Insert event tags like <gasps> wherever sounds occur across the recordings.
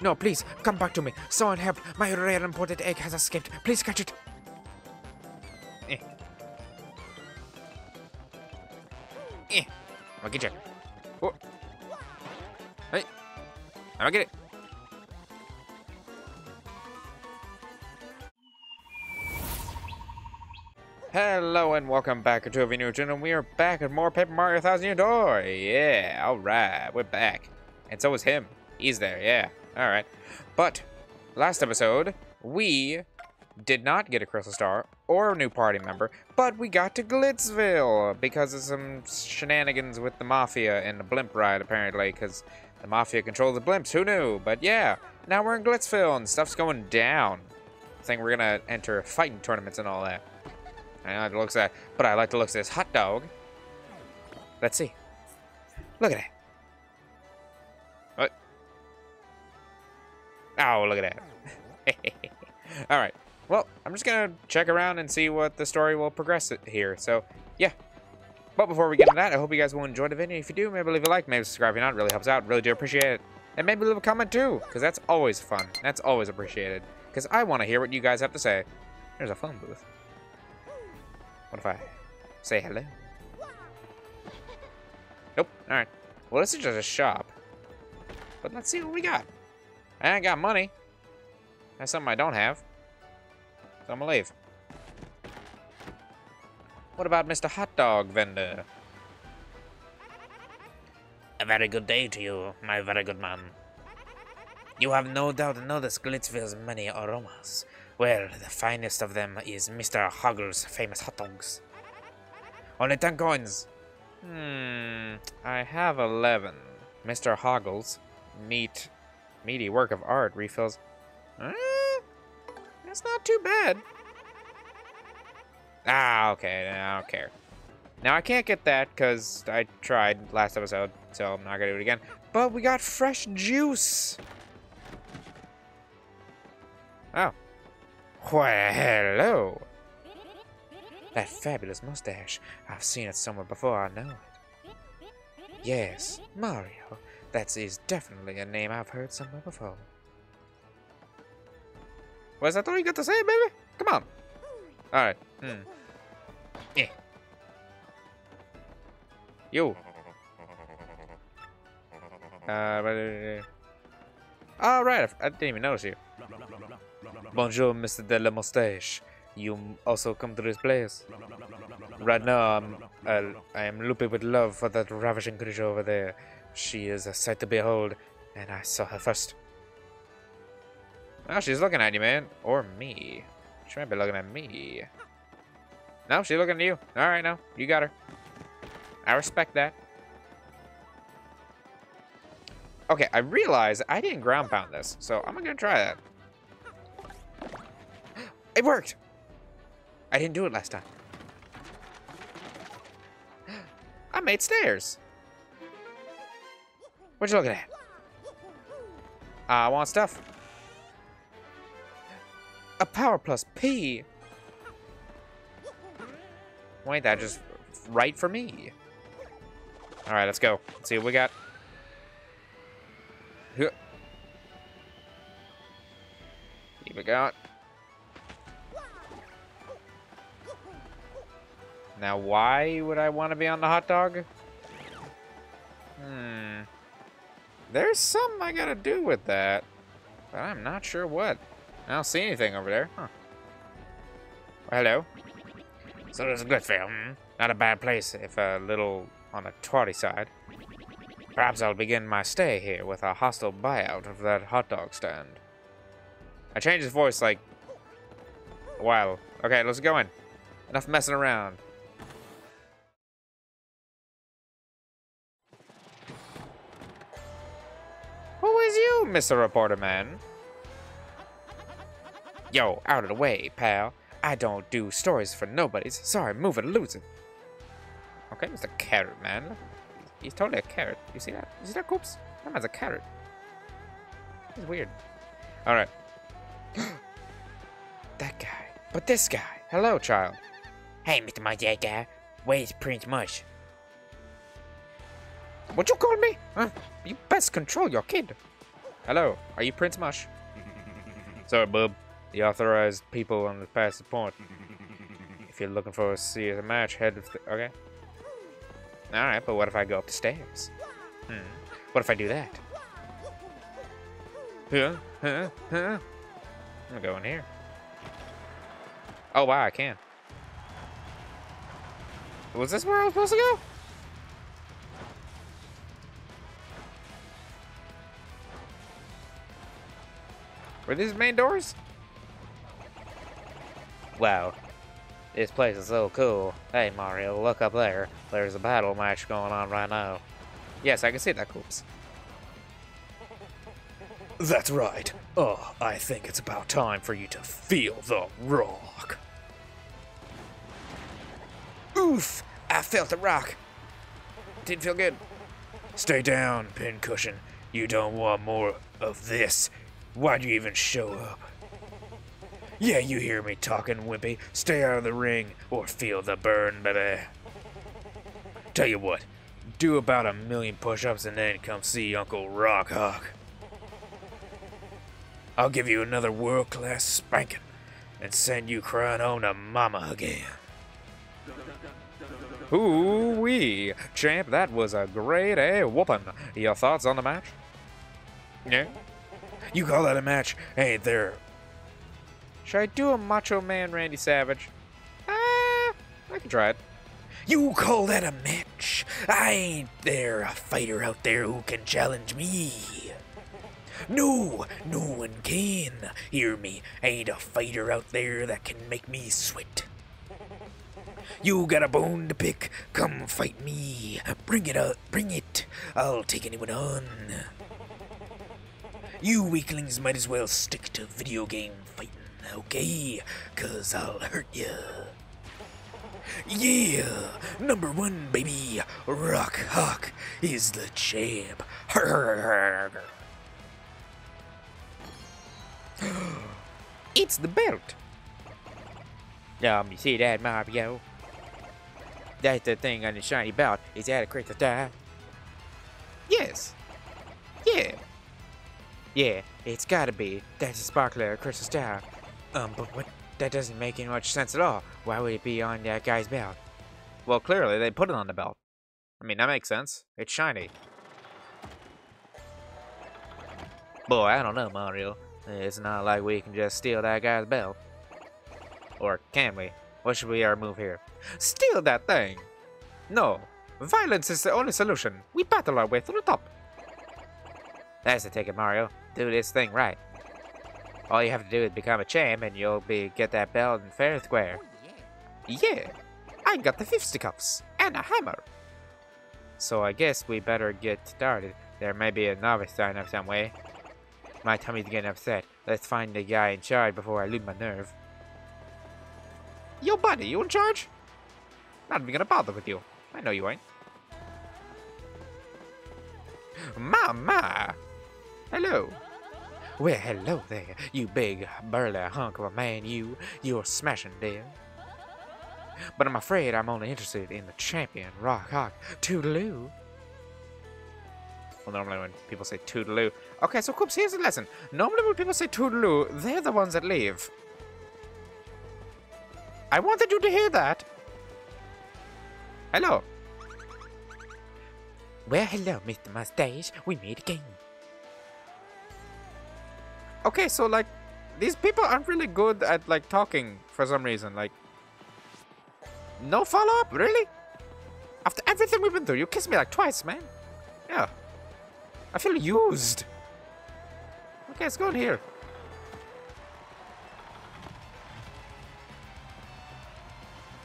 No, please, come back to me. Someone help. My rare imported egg has escaped. Please catch it. Eh. Eh. I'll get you. Oh. Hey. I'll get it. Hello and welcome back to a new channel. We are back at more Paper Mario Thousand Year Door. Yeah, alright, we're back. And so is him. He's there, yeah. Alright. But, last episode, we did not get a Crystal Star or a new party member, but we got to Glitzville because of some shenanigans with the Mafia and the blimp ride, apparently, because the Mafia controls the blimps. Who knew? But yeah, now we're in Glitzville and stuff's going down. I think we're gonna enter fighting tournaments and all that. I like the looks that, but I like the looks of this hot dog. Let's see. Look at that. Oh, look at that. <laughs> All right. Well, I'm just going to check around and see what the story will progress here. So, yeah. But before we get into that, I hope you guys will enjoy the video. If you do, maybe leave a like, maybe subscribe if you're not. It really helps out. Really do appreciate it. And maybe leave a comment too, because that's always fun. That's always appreciated. Because I want to hear what you guys have to say. There's a phone booth. What if I say hello? Nope. Alright. Well, this is just a shop. But let's see what we got. I ain't got money. That's something I don't have. So I'm gonna leave. What about Mr. Hot Dog Vendor? A very good day to you, my very good man. You have no doubt noticed Glitzville's many aromas. Well, the finest of them is Mr. Hoggle's famous hot dogs. Only 10 coins. Hmm, I have 11. Mr. Hoggle's neat, meaty work of art refills. Eh, that's not too bad. Ah, okay, I don't care. Now, I can't get that because I tried last episode, so I'm not going to do it again. But we got fresh juice. Oh. Well, hello. That fabulous mustache. I've seen it somewhere before, I know it. Yes, Mario. That is definitely a name I've heard somewhere before. Was that all you got to say, baby? Come on. Alright. Hmm. Eh. You. Uh, Alright, I didn't even notice you. Bonjour, Mr. De La Moustache. You also come to this place? Right now, I'm, uh, I am loopy with love for that ravishing creature over there. She is a sight to behold, and I saw her first. Oh, she's looking at you, man. Or me. She might be looking at me. No, she's looking at you. Alright, now. You got her. I respect that. Okay, I realize I didn't ground pound this, so I'm gonna try that. It worked! I didn't do it last time. <gasps> I made stairs. What you looking at? I want stuff. A power plus P. Wait, that just right for me. All right, let's go. Let's see what we got. Here we got. Now, why would I want to be on the hot dog? Hmm. There's something I gotta do with that. But I'm not sure what. I don't see anything over there. Huh. Well, hello. So there's a good film. Not a bad place if a little on the twatty side. Perhaps I'll begin my stay here with a hostile buyout of that hot dog stand. I changed his voice like while. Okay, let's go in. Enough messing around. You, Mr. Reporter Man? Yo, out of the way, pal. I don't do stories for nobodies. Sorry, move it, lose it. Okay, Mr. Carrot Man. He's totally a carrot. You see that? You see that, Coops? That man's a carrot. He's weird. Alright. <gasps> that guy. But this guy. Hello, child. Hey, Mr. Mush Where's Prince Mush? What you call me? Huh? You best control your kid. Hello, are you Prince Mush? <laughs> Sorry, bub. The authorized people on the past point. If you're looking for a serious match, head the, okay. Alright, but what if I go up the stairs? Hmm. What if I do that? Huh? Huh? Huh? I'm gonna go in here. Oh wow, I can. Was this where I was supposed to go? Were these main doors? Wow. This place is so cool. Hey Mario, look up there. There's a battle match going on right now. Yes, I can see that, Coops. That's right. Oh, I think it's about time for you to feel the rock. Oof! I felt the rock. Didn't feel good. Stay down, Pincushion. You don't want more of this. Why'd you even show up? Yeah, you hear me talking, Wimpy. Stay out of the ring or feel the burn, baby. Tell you what, do about a million push-ups and then come see Uncle Rawk Hawk. I'll give you another world-class spanking and send you crying home to mama again. Ooh wee, champ, that was a great A whooping. Your thoughts on the match? Yeah? You call that a match? Ain't there? Should I do a Macho Man Randy Savage? Ah, I can try it. You call that a match? I ain't there a fighter out there who can challenge me. No, no one can. Hear me, ain't a fighter out there that can make me sweat. You got a bone to pick? Come fight me. Bring it up, bring it. I'll take anyone on. You weaklings might as well stick to video game fighting, okay? Cause I'll hurt ya. Yeah, number one, baby. Rawk Hawk is the champ. <gasps> It's the belt. Um, you see that, Mario? That's the thing on the shiny belt. Is that a crystal star? Yes. Yeah. Yeah, it's gotta be. That's a sparkler crystal star. Um, but what? That doesn't make any much sense at all. Why would it be on that guy's belt? Well, clearly they put it on the belt. I mean, that makes sense. It's shiny. Boy, I don't know, Mario. It's not like we can just steal that guy's belt. Or can we? What should be our move here? Steal that thing! No. Violence is the only solution. We battle our way to the top. That's the ticket, Mario. Do this thing right. All you have to do is become a champ and you'll be get that belt in fair and square. Oh, yeah, I got the fisticuffs and a hammer. So I guess we better get started. There may be a novice sign up some way. My tummy's getting upset. Let's find the guy in charge before I lose my nerve. Yo, buddy, you in charge? Not even gonna bother with you. I know you ain't. Mama! Hello. Well, hello there, you big burly hunk of a man, you. You're smashing dead. But I'm afraid I'm only interested in the champion, Rawk Hawk. Toodaloo. Well, normally when people say toodaloo. Okay, so Coops, here's a lesson. Normally when people say toodaloo, they're the ones that leave. I wanted you to hear that. Hello. Well, hello, Mr. Mustache. We meet again. Okay, so like, these people aren't really good at like talking for some reason. Like, no follow up, really? After everything we've been through, you kissed me like twice, man. Yeah. I feel used. Okay, let's go in here.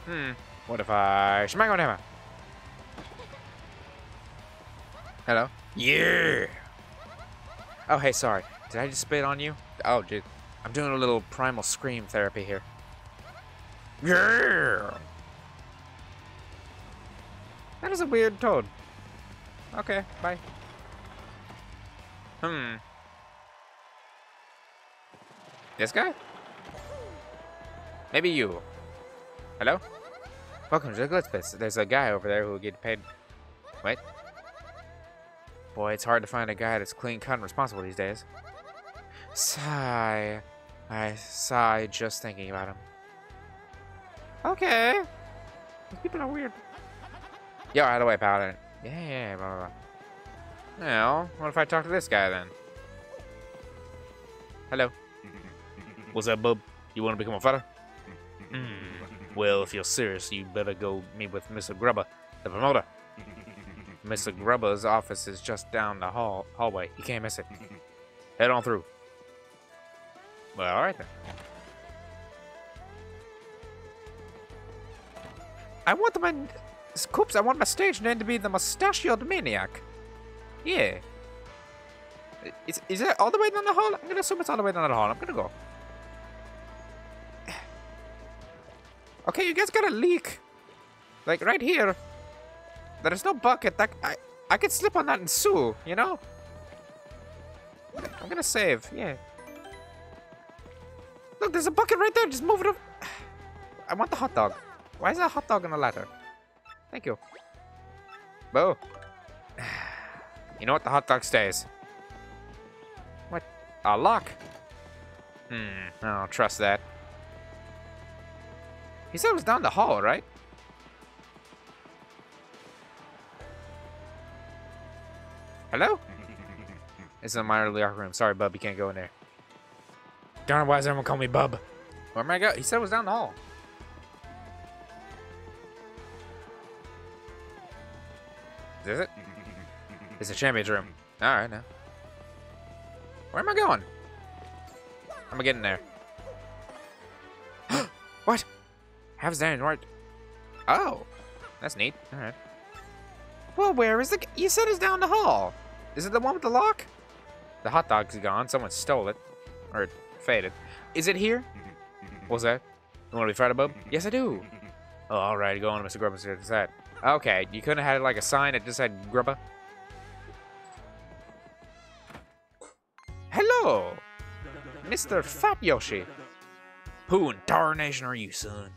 Hmm. What if I smack on hammer? Hello? Yeah! Oh, hey, sorry. Did I just spit on you? Oh, dude. I'm doing a little primal scream therapy here. Yeah! That is a weird toad. Okay, bye. Hmm. This guy? Maybe you. Hello? Welcome to the Glitz Pits. There's a guy over there who will get paid. Wait. Boy, it's hard to find a guy that's clean cut and responsible these days. Sigh. I sigh just thinking about him. Okay. These people are weird. Yo, out of the way, Paladin. Yeah, yeah, yeah, blah, blah, blah. Now, what if I talk to this guy then? Hello. <laughs> What's that, bub? You want to become a fighter? Hmm. Well, if you're serious, you better go meet with Mr. Grubba, the promoter. Mr. Grubba's office is just down the hall hallway. You can't miss it. Head on through. Well, alright then. I want my... Coops, I want my stage name to be the Mustachioed Maniac. Yeah. Is, is it all the way down the hall? I'm gonna assume it's all the way down the hall. I'm gonna go. Okay, you guys got a leak. Like, right here. There's no bucket. That I, I could slip on that and sue, you know? I'm gonna save, yeah. Look, there's a bucket right there. Just move it up. <sighs> I want the hot dog. Why is a hot dog in the ladder? Thank you. Boo. <sighs> You know what? The hot dog stays. What? A lock? Hmm, I don't trust that. He said it was down the hall, right? Hello? It's a minor locker room. Sorry, bub, you can't go in there. Darn, why does everyone call me bub? Where am I go? He said it was down the hall. Is it? <laughs> It's a champion's room. Alright, now. Where am I going? I'm gonna get in there. <gasps> what? Have Zan right? Oh, that's neat. Alright. Well, where is the... You said it's down the hall. Is it the one with the lock? The hot dog's gone. Someone stole it. Or faded. Is it here? Mm-hmm. What's that? You want to be fired above? Yes, I do. Oh, alright. Go on, Mr. Grubba. See what's that. Okay, you couldn't have had like a sign that just said Grubba? Hello! Mr. Fat Yoshi. Who in tarnation are you, son?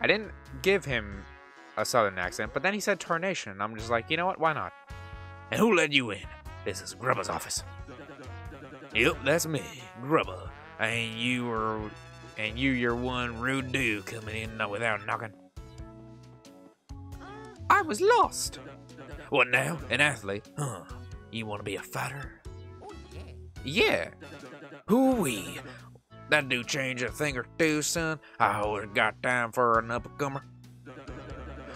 I didn't give him a southern accent, but then he said tarnation, and I'm just like, you know what? Why not? And who let you in? This is Grubba's office. Yep, that's me, Grubba. And you were, and you, your one rude dude coming in without knocking. I was lost. What now? An athlete? Huh? You want to be a fighter? Yeah. Hoo-wee. That do change a thing or two, son. I always got time for an up-and-comer.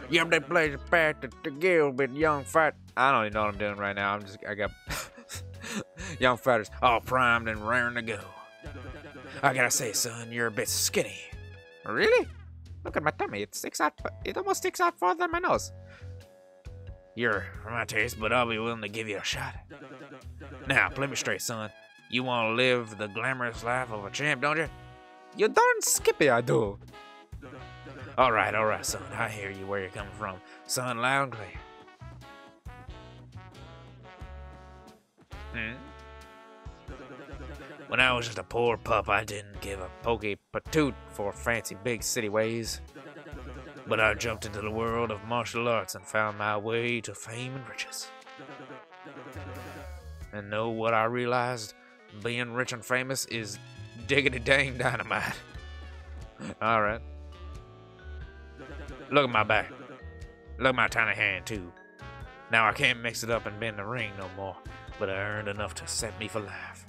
Yep, they play the back to the guild with young fat. I don't even know what I'm doing right now. I'm just, I got <laughs> <laughs> young fighters all primed and raring to go. I gotta say, son, you're a bit skinny. Really? Look at my tummy. It sticks out. It almost sticks out farther than my nose. You're my taste, but I'll be willing to give you a shot. Now, play me straight, son. You want to live the glamorous life of a champ, don't you? You darn skippy, I do. All right, all right, son. I hear you where you're coming from. Son, loud and clear. When I was just a poor pup, I didn't give a pokey patoot for fancy big city ways. But I jumped into the world of martial arts and found my way to fame and riches. And know what I realized? Being rich and famous is diggity dang dynamite. <laughs> Alright. Look at my back. Look at my tiny hand, too. Now I can't mix it up and bend the ring no more, but I earned enough to set me for life.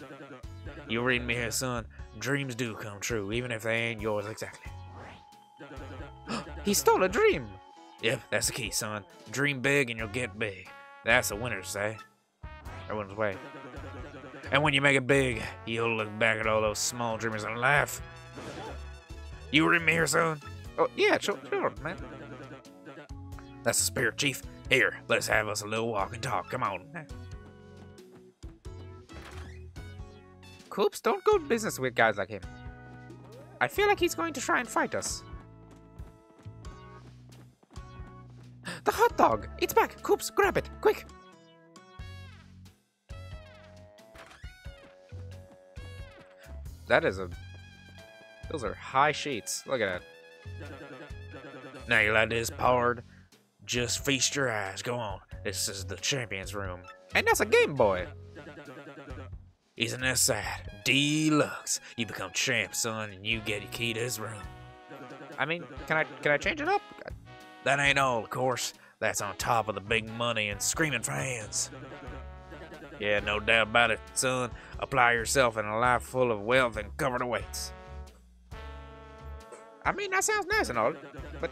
You read me here, son. Dreams do come true, even if they ain't yours exactly. <gasps> he stole a dream. Yep, that's the key, son. Dream big and you'll get big. That's the winner's say. Everyone's way. And when you make it big, you'll look back at all those small dreamers and laugh. You read me here, son? Oh, yeah, sure, sure, man. That's the spirit, Chief. Here, let's have us a little walk and talk. Come on. Coops, don't go business with guys like him. I feel like he's going to try and fight us. The hot dog! It's back! Coops, grab it! Quick! That is a... Those are high sheets. Look at that. Now you like this, Pard? Just feast your eyes. Go on. This is the champion's room. And that's a Game Boy. Isn't that sad? Deluxe. You become champ, son, and you get a key to his room. I mean, can I can I change it up? That ain't all, of course. That's on top of the big money and screaming fans. Yeah, no doubt about it, son. Apply yourself in a life full of wealth and covered weights. I mean, that sounds nice and all, but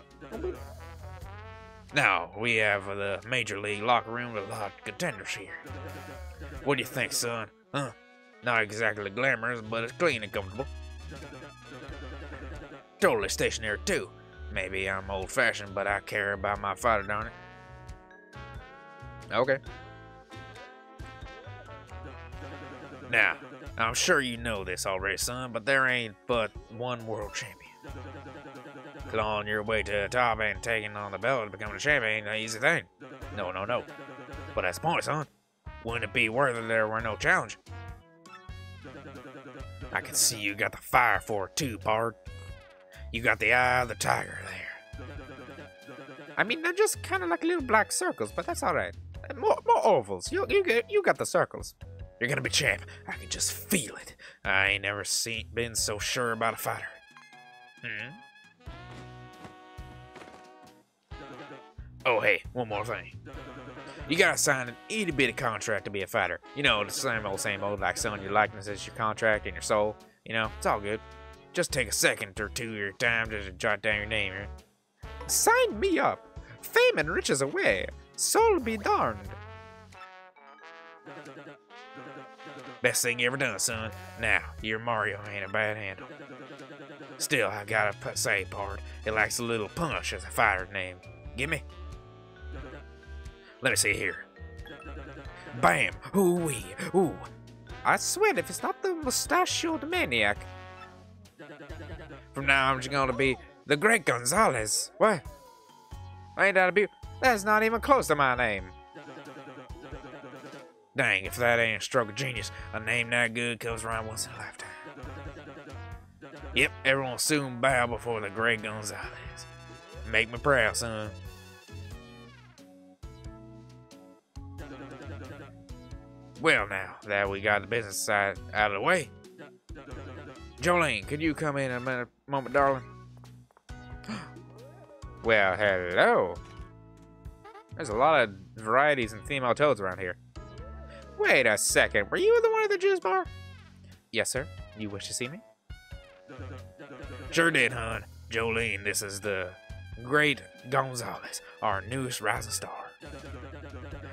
Now, we have the Major League locker room with a lot of contenders here. What do you think, son? Huh? Not exactly glamorous, but it's clean and comfortable. Totally stationary, too. Maybe I'm old fashioned, but I care about my fighter, darn it. okay. Now, I'm sure you know this already, son, but there ain't but one world champion. Clawing your way to the top and taking on the belt and becoming a champion ain't an easy thing. No, no, no. But that's the point, son. Wouldn't it be worth it if there were no challenge? I can see you got the fire for it too, Pard. You got the eye of the tiger there. I mean, they're just kind of like little black circles, but that's all right. More, more ovals. You, you, you got the circles. You're gonna be champ. I can just feel it. I ain't never seen been so sure about a fighter. Hmm. Oh, hey, one more thing. You gotta sign an itty bitty contract to be a fighter. You know, the same old, same old, like selling your likeness as your contract and your soul. You know, it's all good. Just take a second or two of your time to jot down your name. Sign me up. Fame and riches away. Soul be darned. Best thing you ever done, son. Now, your Mario ain't a bad handle. Still, I gotta say, part, it lacks a little punch as a fighter's name. Gimme? Let me see here. Bam! Ooh wee! Ooh! I swear, if it's not the mustachioed maniac. From now, I'm just gonna be the Great Gonzales. What? Ain't that a be? That's not even close to my name. Dang, if that ain't a stroke of genius, a name that good comes around once in a lifetime. Yep, everyone soon bow before the Great Gonzales. Make me proud, son. Well, now that we got the business side out of the way, Jolene, could you come in a minute, moment, darling? <gasps> well, hello. There's a lot of varieties and female toads around here. Wait a second, were you the one at the juice bar? Yes, sir. You wish to see me? Sure did, hon. Jolene, this is the great Gonzales, our newest rising star.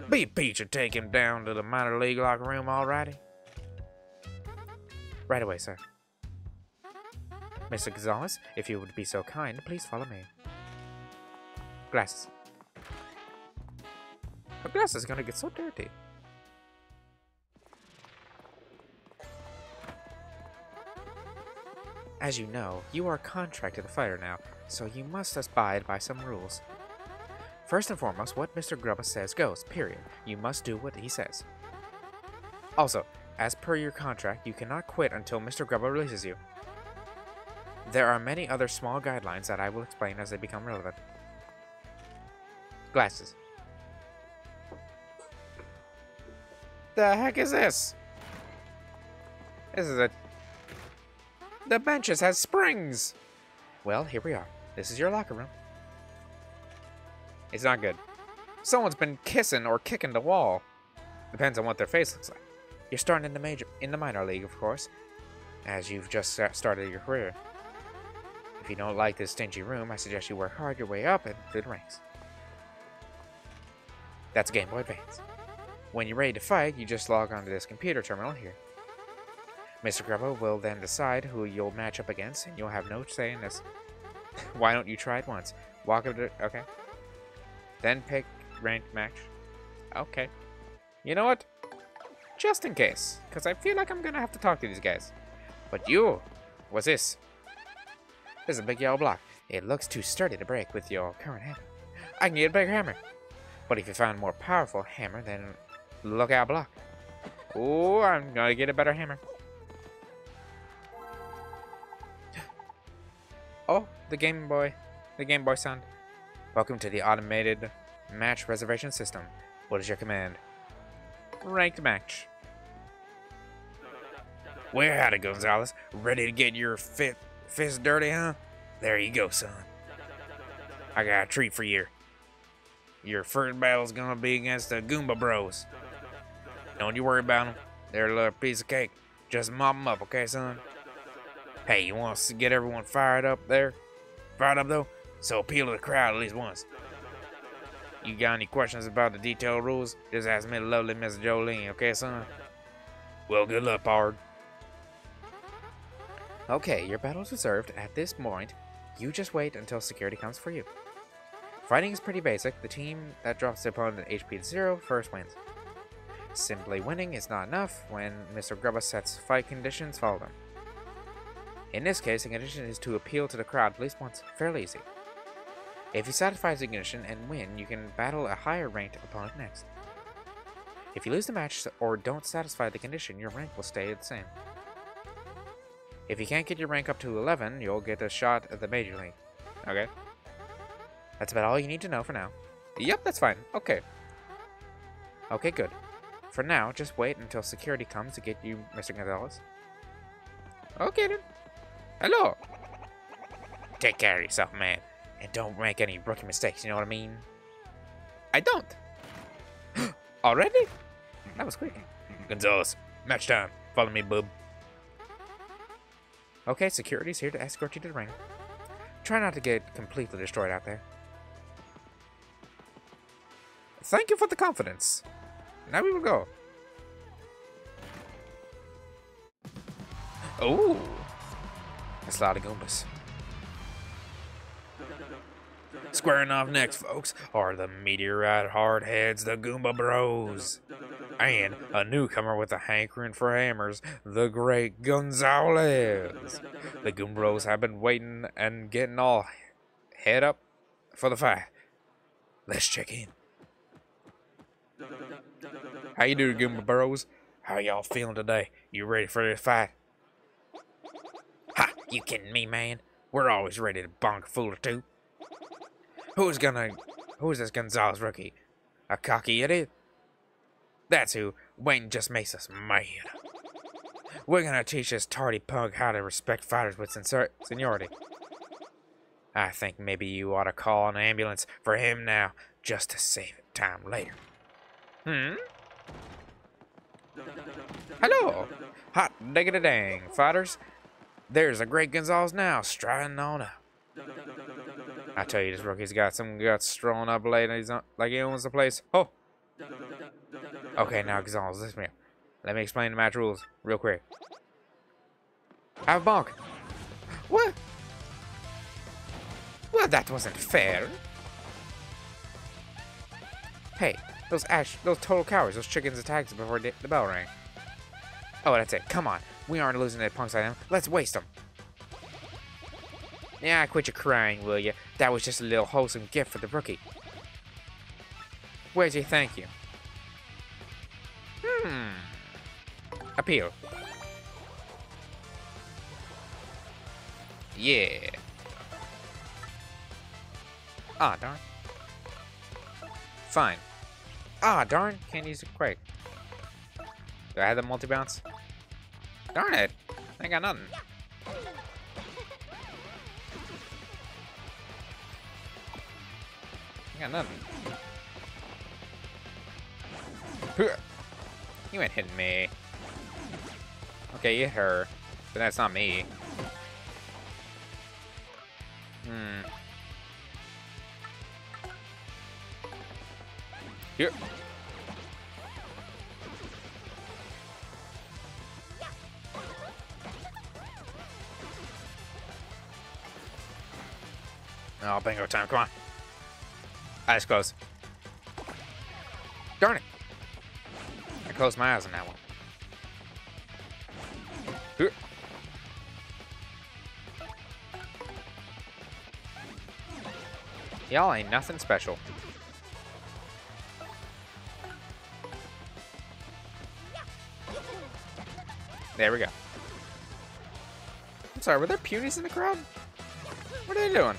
Be peach and take him down to the minor league locker room, alrighty? Right away, sir. Mr. Gonzales, if you would be so kind, please follow me. Glasses. Her glasses are gonna get so dirty. As you know, you are contracted fighter now, so you must abide by some rules. First and foremost, what Mr. Grubba says goes, period. You must do what he says. Also, as per your contract, you cannot quit until Mr. Grubba releases you. There are many other small guidelines that I will explain as they become relevant. Glasses. The heck is this? This is a... The benches has springs! Well, here we are. This is your locker room. It's not good. Someone's been kissing or kicking the wall. Depends on what their face looks like. You're starting in the major, in the minor league, of course, as you've just started your career. If you don't like this stingy room, I suggest you work hard your way up and through the ranks. That's Game Boy Advance. When you're ready to fight, you just log onto this computer terminal here. Mr. Grubba will then decide who you'll match up against, and you'll have no say in this. <laughs> Why don't you try it once? Walk up to... Okay. Then pick ranked match. Okay. You know what? Just in case, because I feel like I'm gonna have to talk to these guys. But you, what's this? This is a big yellow block. It looks too sturdy to break with your current hammer. I can get a bigger hammer. But if you find a more powerful hammer, then look out block. Oh, I'm gonna get a better hammer. <gasps> Oh, the Game Boy. The Game Boy sound. Welcome to the automated match reservation system. What is your command? Ranked match. Where howdy, Gonzales? Ready to get your fit, fist dirty, huh? There you go, son. I got a treat for you. Your first battle's gonna be against the Goomba Bros. Don't you worry about them. They're a little piece of cake. Just mop them up, okay, son? Hey, you want to get everyone fired up there? Fired up, though? So appeal to the crowd at least once. You got any questions about the detailed rules? Just ask me, lovely Miss Jolene, okay, son? Well, good luck, Pard. Okay, your battle is reserved. At this point, you just wait until security comes for you. Fighting is pretty basic. The team that drops the opponent HP to zero first wins. Simply winning is not enough when Mr. Grubba sets fight conditions, follow them. In this case, the condition is to appeal to the crowd at least once. Fairly easy. If you satisfy the condition and win, you can battle a higher ranked opponent next. If you lose the match or don't satisfy the condition, your rank will stay the same. If you can't get your rank up to 11, you'll get a shot at the Major League. Okay? That's about all you need to know for now. Yep, that's fine. Okay. Okay, good. For now, just wait until security comes to get you, Mr. Gonzales. Okay, then. Hello. Take care of yourself, man. And don't make any rookie mistakes, you know what I mean? I don't. <gasps> Already? That was quick. Gonzales, match time. Follow me, bub. Okay, security's here to escort you to the ring. Try not to get completely destroyed out there. Thank you for the confidence. Now we will go. Oh, that's a lot of Goombas. Squaring off next, folks, are the Meteorite Hardheads, the Goomba Bros. And a newcomer with a hankering for hammers, the great Gonzales. The Goomba Bros have been waiting and getting all head up for the fight. Let's check in. How you doing, Goomba Bros? How y'all feeling today? You ready for this fight? Ha! You kidding me, man? We're always ready to bonk a fool or two. Who's gonna... Who's this Gonzales rookie? A cocky idiot? That's who. Wayne just makes us mad. We're gonna teach this tardy punk how to respect fighters with seniority. I think maybe you ought to call an ambulance for him now, just to save time later. Hmm? Hello! Hot diggity dang, fighters. There's a great Gonzales now, striding on up. I tell you, this rookie's got some guts strolling up late and he's not like he owns the place. Oh! Okay, now Gonzales, listen me. Let me explain the match rules real quick. Have a bonk. What? Well, that wasn't fair. Hey, those ash, those total cowards, those chickens attacked before the, bell rang. Oh, that's it. Come on. We aren't losing to punks like them. Let's waste them. Yeah, quit your crying, will you? That was just a little wholesome gift for the rookie. Where's your thank you? Hmm. Appeal. Yeah. Ah, darn. Fine. Ah, darn. Can't use it quick. Do I have the multi-bounce? Darn it. I got nothing. I got nothing. You ain't hitting me. Okay, you hit her. But that's not me. Hmm. Here. Oh, bingo time. Come on. Eyes closed. Darn it. I closed my eyes on that one. Y'all ain't nothing special. There we go. I'm sorry, were there punies in the crowd? What are they doing?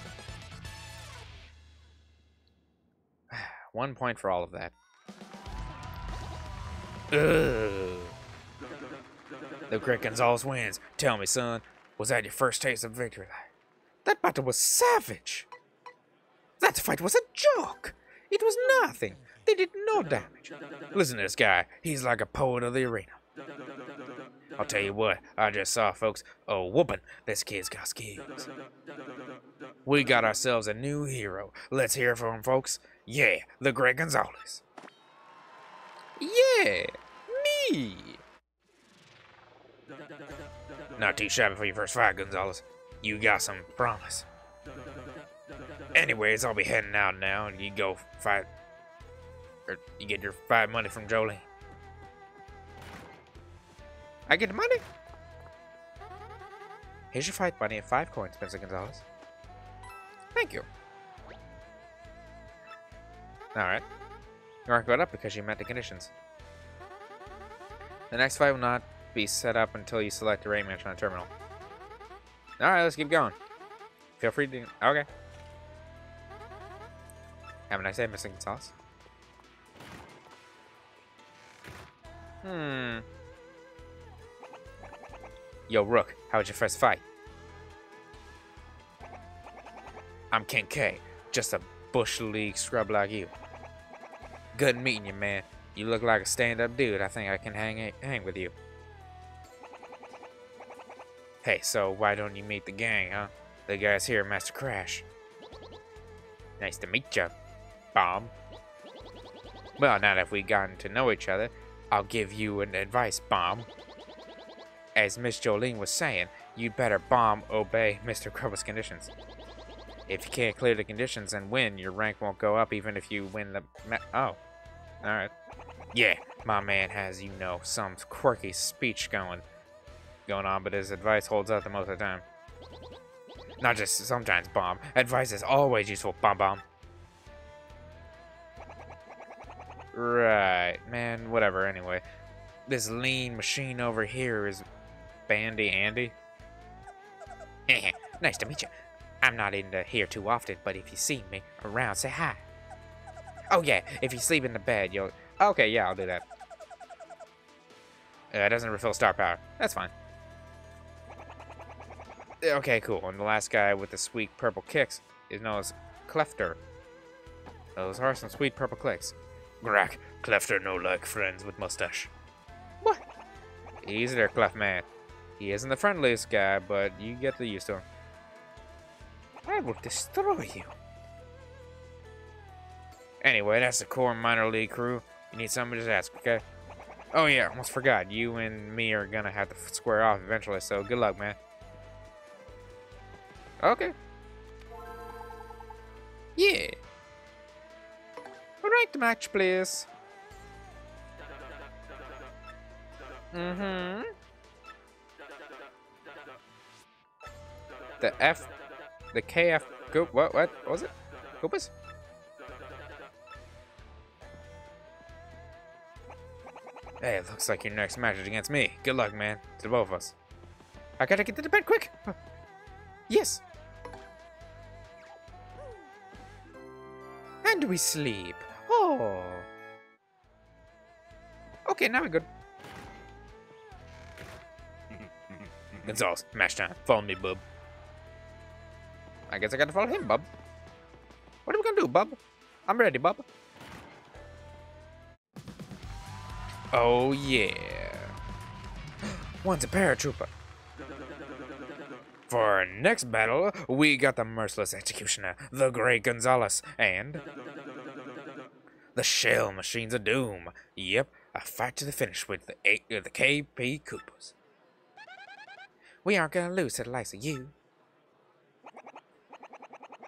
One point for all of that. Ugh. The Great Gonzales wins. Tell me, son, was that your first taste of victory? That battle was savage. That fight was a joke. It was nothing. They did no damage. Listen to this guy. He's like a poet of the arena. I'll tell you what, I just saw, folks, a whooping. This kid's got skills. We got ourselves a new hero. Let's hear from him, folks. Yeah, the Greg Gonzales. Yeah, me. Not too shabby for your first fight, Gonzales. You got some promise. Anyways, I'll be heading out now, and you go fight. Or you get your fight money from Jolie. I get the money. Here's your fight money five coins, Mr. Gonzales. Thank you. Alright. You aren't going up because you met the conditions. The next fight will not be set up until you select a raid match on the terminal. Alright, let's keep going. Feel free to... Okay. Have a nice day, Mr. Gonzales. Hmm. Yo, Rook, how was your first fight? I'm King K, just a Bush League scrub like you. Good meeting you, man. You look like a stand-up dude. I think I can hang hang with you. Hey, so why don't you meet the gang, huh? The guys here, Master Crash. Nice to meet you, Bomb. Well, now that we've gotten to know each other, I'll give you an advice, Bomb. As Miss Jolene was saying, you'd better bomb obey Mr. Grubba's conditions. If you can't clear the conditions and win, your rank won't go up even if you win the Oh. Alright. Yeah, my man has, you know, some quirky speech going going on, but his advice holds up the most of the time. Not just sometimes, Bomb. Advice is always useful, Bomb Bomb. Right, man, whatever, anyway. This lean machine over here is Bandy Andy. <laughs> nice to meet you. I'm not in here too often, but if you see me around, say hi. Oh yeah, if you sleep in the bed, you'll... Okay, yeah, I'll do that. Uh, it doesn't refill star power. That's fine. Okay, cool. And the last guy with the sweet purple kicks is known as Clefter. Those are some sweet purple clicks. Grack, Clefter no like friends with mustache. What? Easy there, Clef man. He isn't the friendliest guy, but you get the used to him. I will destroy you. Anyway, that's the core minor league crew. You need somebody to ask, okay? Oh yeah, almost forgot. You and me are gonna have to square off eventually, so good luck, man. Okay. Yeah. Alright, match, please. Mm-hmm. The F, the KF, what, what, what was it? Goopus? Hey, it looks like your next match is against me. Good luck, man, to both of us. I gotta get to the bed quick. Yes. And we sleep. Oh. Okay, now we're good. <laughs> Gonzales, match time. Follow me, bub. I guess I gotta follow him, bub. What are we gonna do, bub? I'm ready, bub. Oh, yeah. One's a paratrooper. For our next battle, we got the Merciless Executioner, the Great Gonzales, and... The Shell Machines of Doom. Yep, a fight to the finish with the, A uh, the KP Koopas. We aren't gonna lose to the likes of you.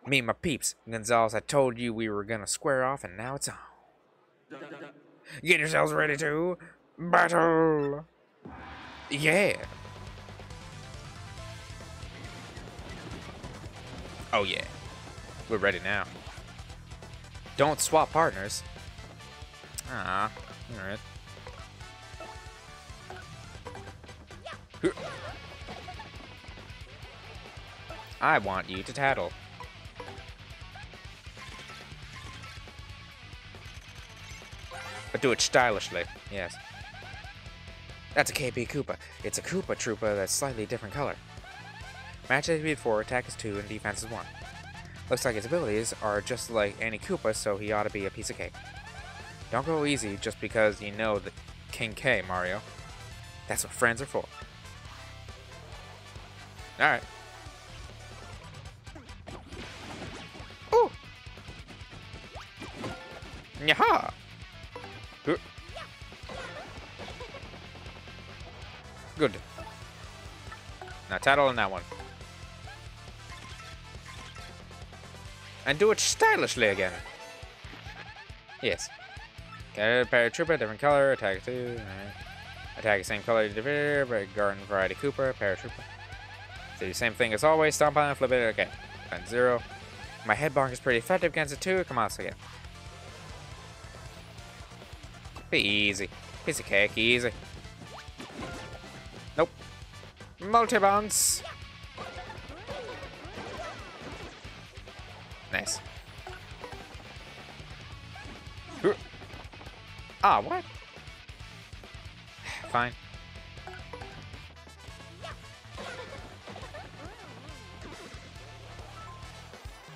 Me and my peeps, Gonzales, I told you we were gonna square off, and now it's on. Get yourselves ready to battle! Yeah! Oh yeah. We're ready now. Don't swap partners. Ah, alright. I want you to tattle. But do it stylishly, yes. That's a KP Koopa. It's a Koopa Troopa that's slightly different color. Match HP 4, attack is 2, and defense is 1. Looks like his abilities are just like any Koopa, so he ought to be a piece of cake. Don't go easy just because you know the King K, Mario. That's what friends are for. Alright. Ooh! Yaha! Good. Now tattle on that one. And do it stylishly again. Yes. Okay, paratrooper, different color, attack two. Alright. Attack the same color, different garden variety Koopa, paratrooper. Do the same thing as always, stomp on it, flip it, okay. And zero. My head bonk is pretty effective against it too. Come on, second. Be easy. Piece of cake, easy. Nope. Multi-bounce. Nice. Ah, what? <sighs> Fine.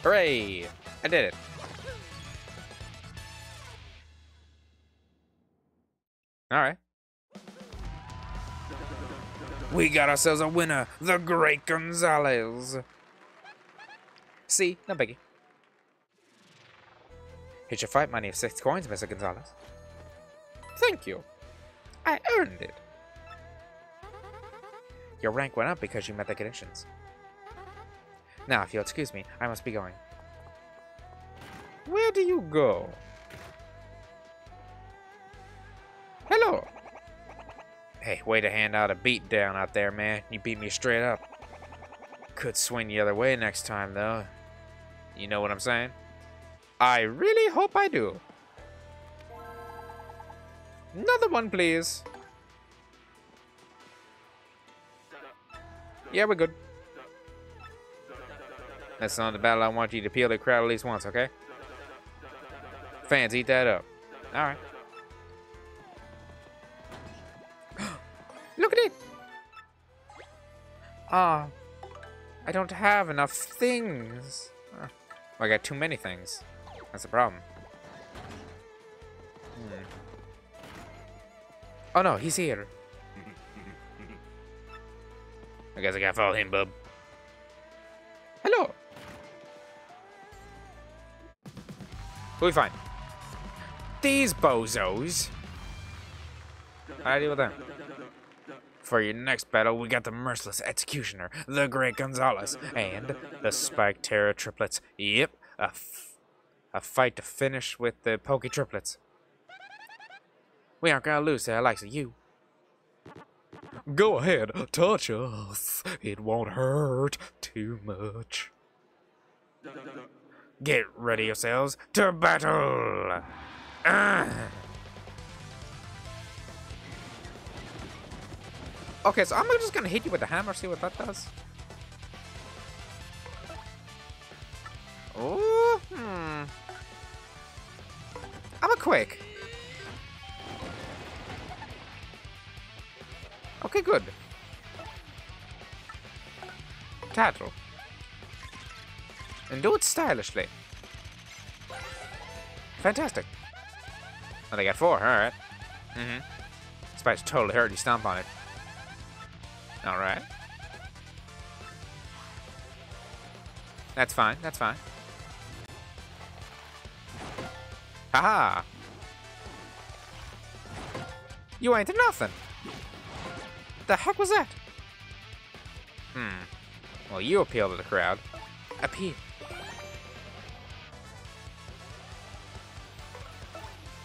Hooray! I did it. Alright. We got ourselves a winner, the Great Gonzales. See, no biggie. Here's your fight money of six coins, Mr. Gonzales. Thank you. I earned it. Your rank went up because you met the conditions. Now, if you'll excuse me, I must be going. Where do you go? Hello. Hey, way to hand out a beat down out there, man. You beat me straight up. Could swing the other way next time, though. You know what I'm saying? I really hope I do. Another one, please. Yeah, we're good. That's not the battle I want you to peel the crowd at least once, okay? Fans, eat that up. Alright. Look at it! Ah, I don't have enough things. Oh, I got too many things. That's the problem. Hmm. Oh no, he's here. <laughs> I guess I gotta follow him, bub. Hello. Who we find? These bozos. How do I deal with them? For your next battle, we got the Merciless Executioner, the Great Gonzales, and the Spike Terror Triplets. Yep, a, a fight to finish with the Pokey Triplets. We aren't gonna lose to the likes of you. Go ahead, touch us. It won't hurt too much. Get ready yourselves to battle! Ah. Okay, so I'm just gonna hit you with the hammer, see what that does. Oh, hmm. I'm a quick. Okay, good. Tattle. And do it stylishly. Fantastic. Oh, they got four, alright. Mm-hmm. Spike's totally hurt, you stomp on it. Alright. That's fine, that's fine. Haha! You ain't nothing! The heck was that? Hmm. Well, you appeal to the crowd. Appeal.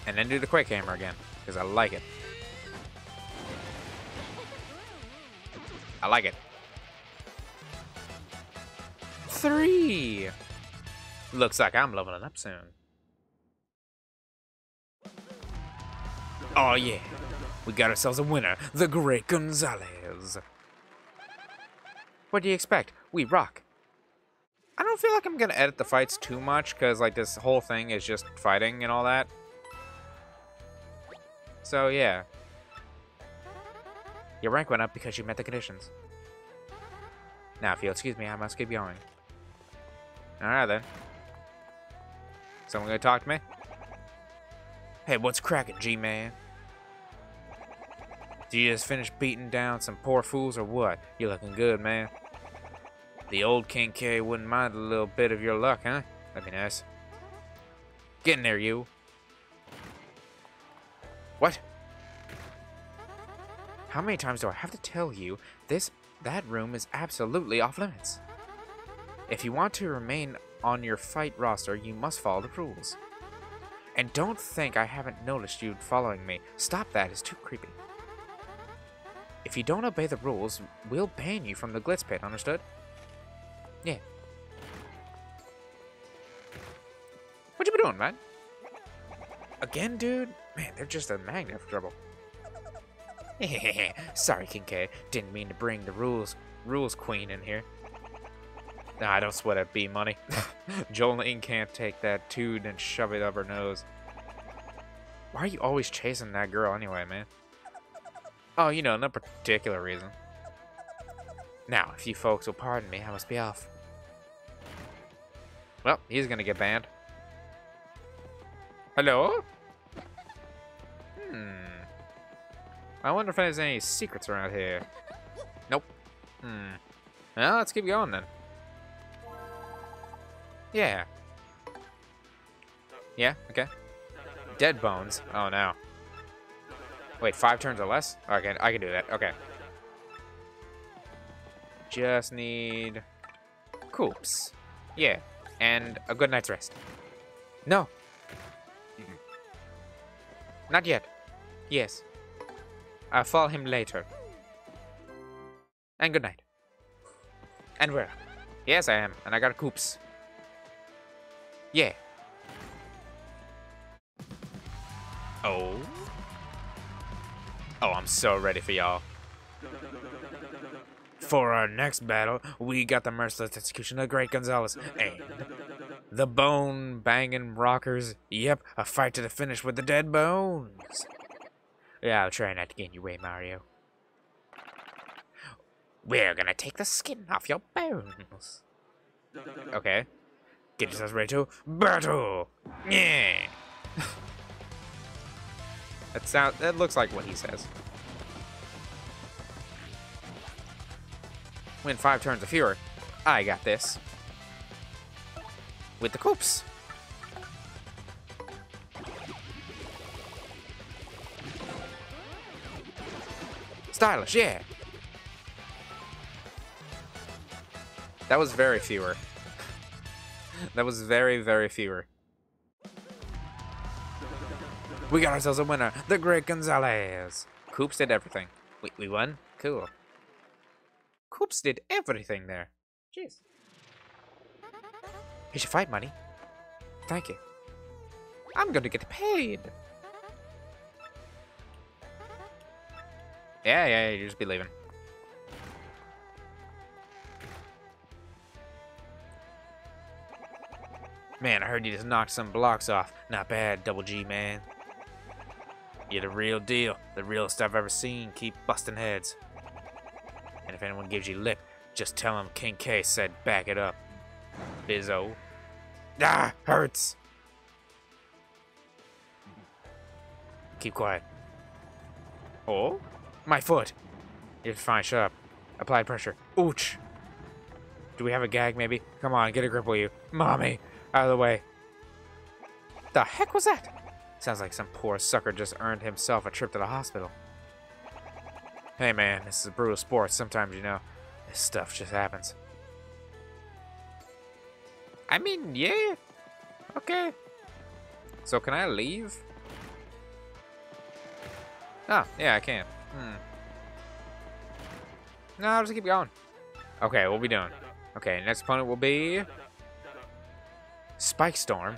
And then do the Quake Hammer again, because I like it. I like it. Three! Looks like I'm leveling up soon. Oh yeah, we got ourselves a winner, the Great Gonzales. What do you expect? We rock. I don't feel like I'm gonna edit the fights too much, because like this whole thing is just fighting and all that. So yeah. Your rank went up because you met the conditions. Now, if you'll excuse me, I must keep going. Alright then. Someone gonna talk to me? Hey, what's cracking, G-Man? Did you just finish beating down some poor fools or what? You're looking good, man. The old King K wouldn't mind a little bit of your luck, huh? That'd be nice. Get in there, you. What? How many times do I have to tell you this that room is absolutely off limits? If you want to remain on your fight roster, you must follow the rules. And don't think I haven't noticed you following me. Stop that, it's too creepy. If you don't obey the rules, we'll ban you from the Glitz Pit, understood? Yeah. What you been doing, man? Again, dude? Man, they're just a magnet for trouble. <laughs> Sorry, King K. Didn't mean to bring the rules rules queen in here. Nah, I don't sweat at B money. <laughs> Jolene can't take that toot and shove it up her nose. Why are you always chasing that girl anyway, man? Oh, you know, no particular reason. Now, if you folks will pardon me, I must be off. Well, he's gonna get banned. Hello? Hmm. I wonder if there's any secrets around here. Nope. Hmm. Well, let's keep going then. Yeah. Yeah, okay. Dead bones. Oh no. Wait, five turns or less? Okay, I can do that. Okay. Just need Koops. Yeah, and a good night's rest. No. Not yet. Yes. I'll follow him later. And good night. And where? Yes, I am. And I got Koops. Yeah. Oh. Oh, I'm so ready for y'all. For our next battle, we got the merciless execution of Great Gonzales and the bone banging rockers. Yep, a fight to the finish with the dead bones. Yeah, I'll try not to get in your way, Mario. We're gonna take the skin off your bones. Okay. Get yourselves ready to battle! Yeah! <laughs> that sound that looks like what he says. Win five turns of Fury. I got this. With the Koops. Stylish, yeah. That was very fewer. <laughs> that was very, very fewer. We got ourselves a winner, the Great Gonzalez. Koops did everything. We, we won? Cool. Koops did everything there. Jeez. Here's your fight money. Thank you. I'm gonna get paid. Yeah, yeah, you just be leaving. Man, I heard you just knocked some blocks off. Not bad, Double G, man. You're the real deal. The realest I've ever seen. Keep busting heads. And if anyone gives you lip, just tell them King K said back it up. Bizzo. Ah, hurts. Keep quiet. Oh? My foot. You're fine, shut up. Applied pressure. Ouch. Do we have a gag, maybe? Come on, get a grip, will you? Mommy, out of the way. The heck was that? Sounds like some poor sucker just earned himself a trip to the hospital. Hey man, this is a brutal sports. Sometimes, you know, this stuff just happens. I mean, yeah. Okay. So can I leave? Ah, yeah, I can. Hmm. No, I'll just keep going. Okay, we'll be doing. Okay, next opponent will be... Spike Storm.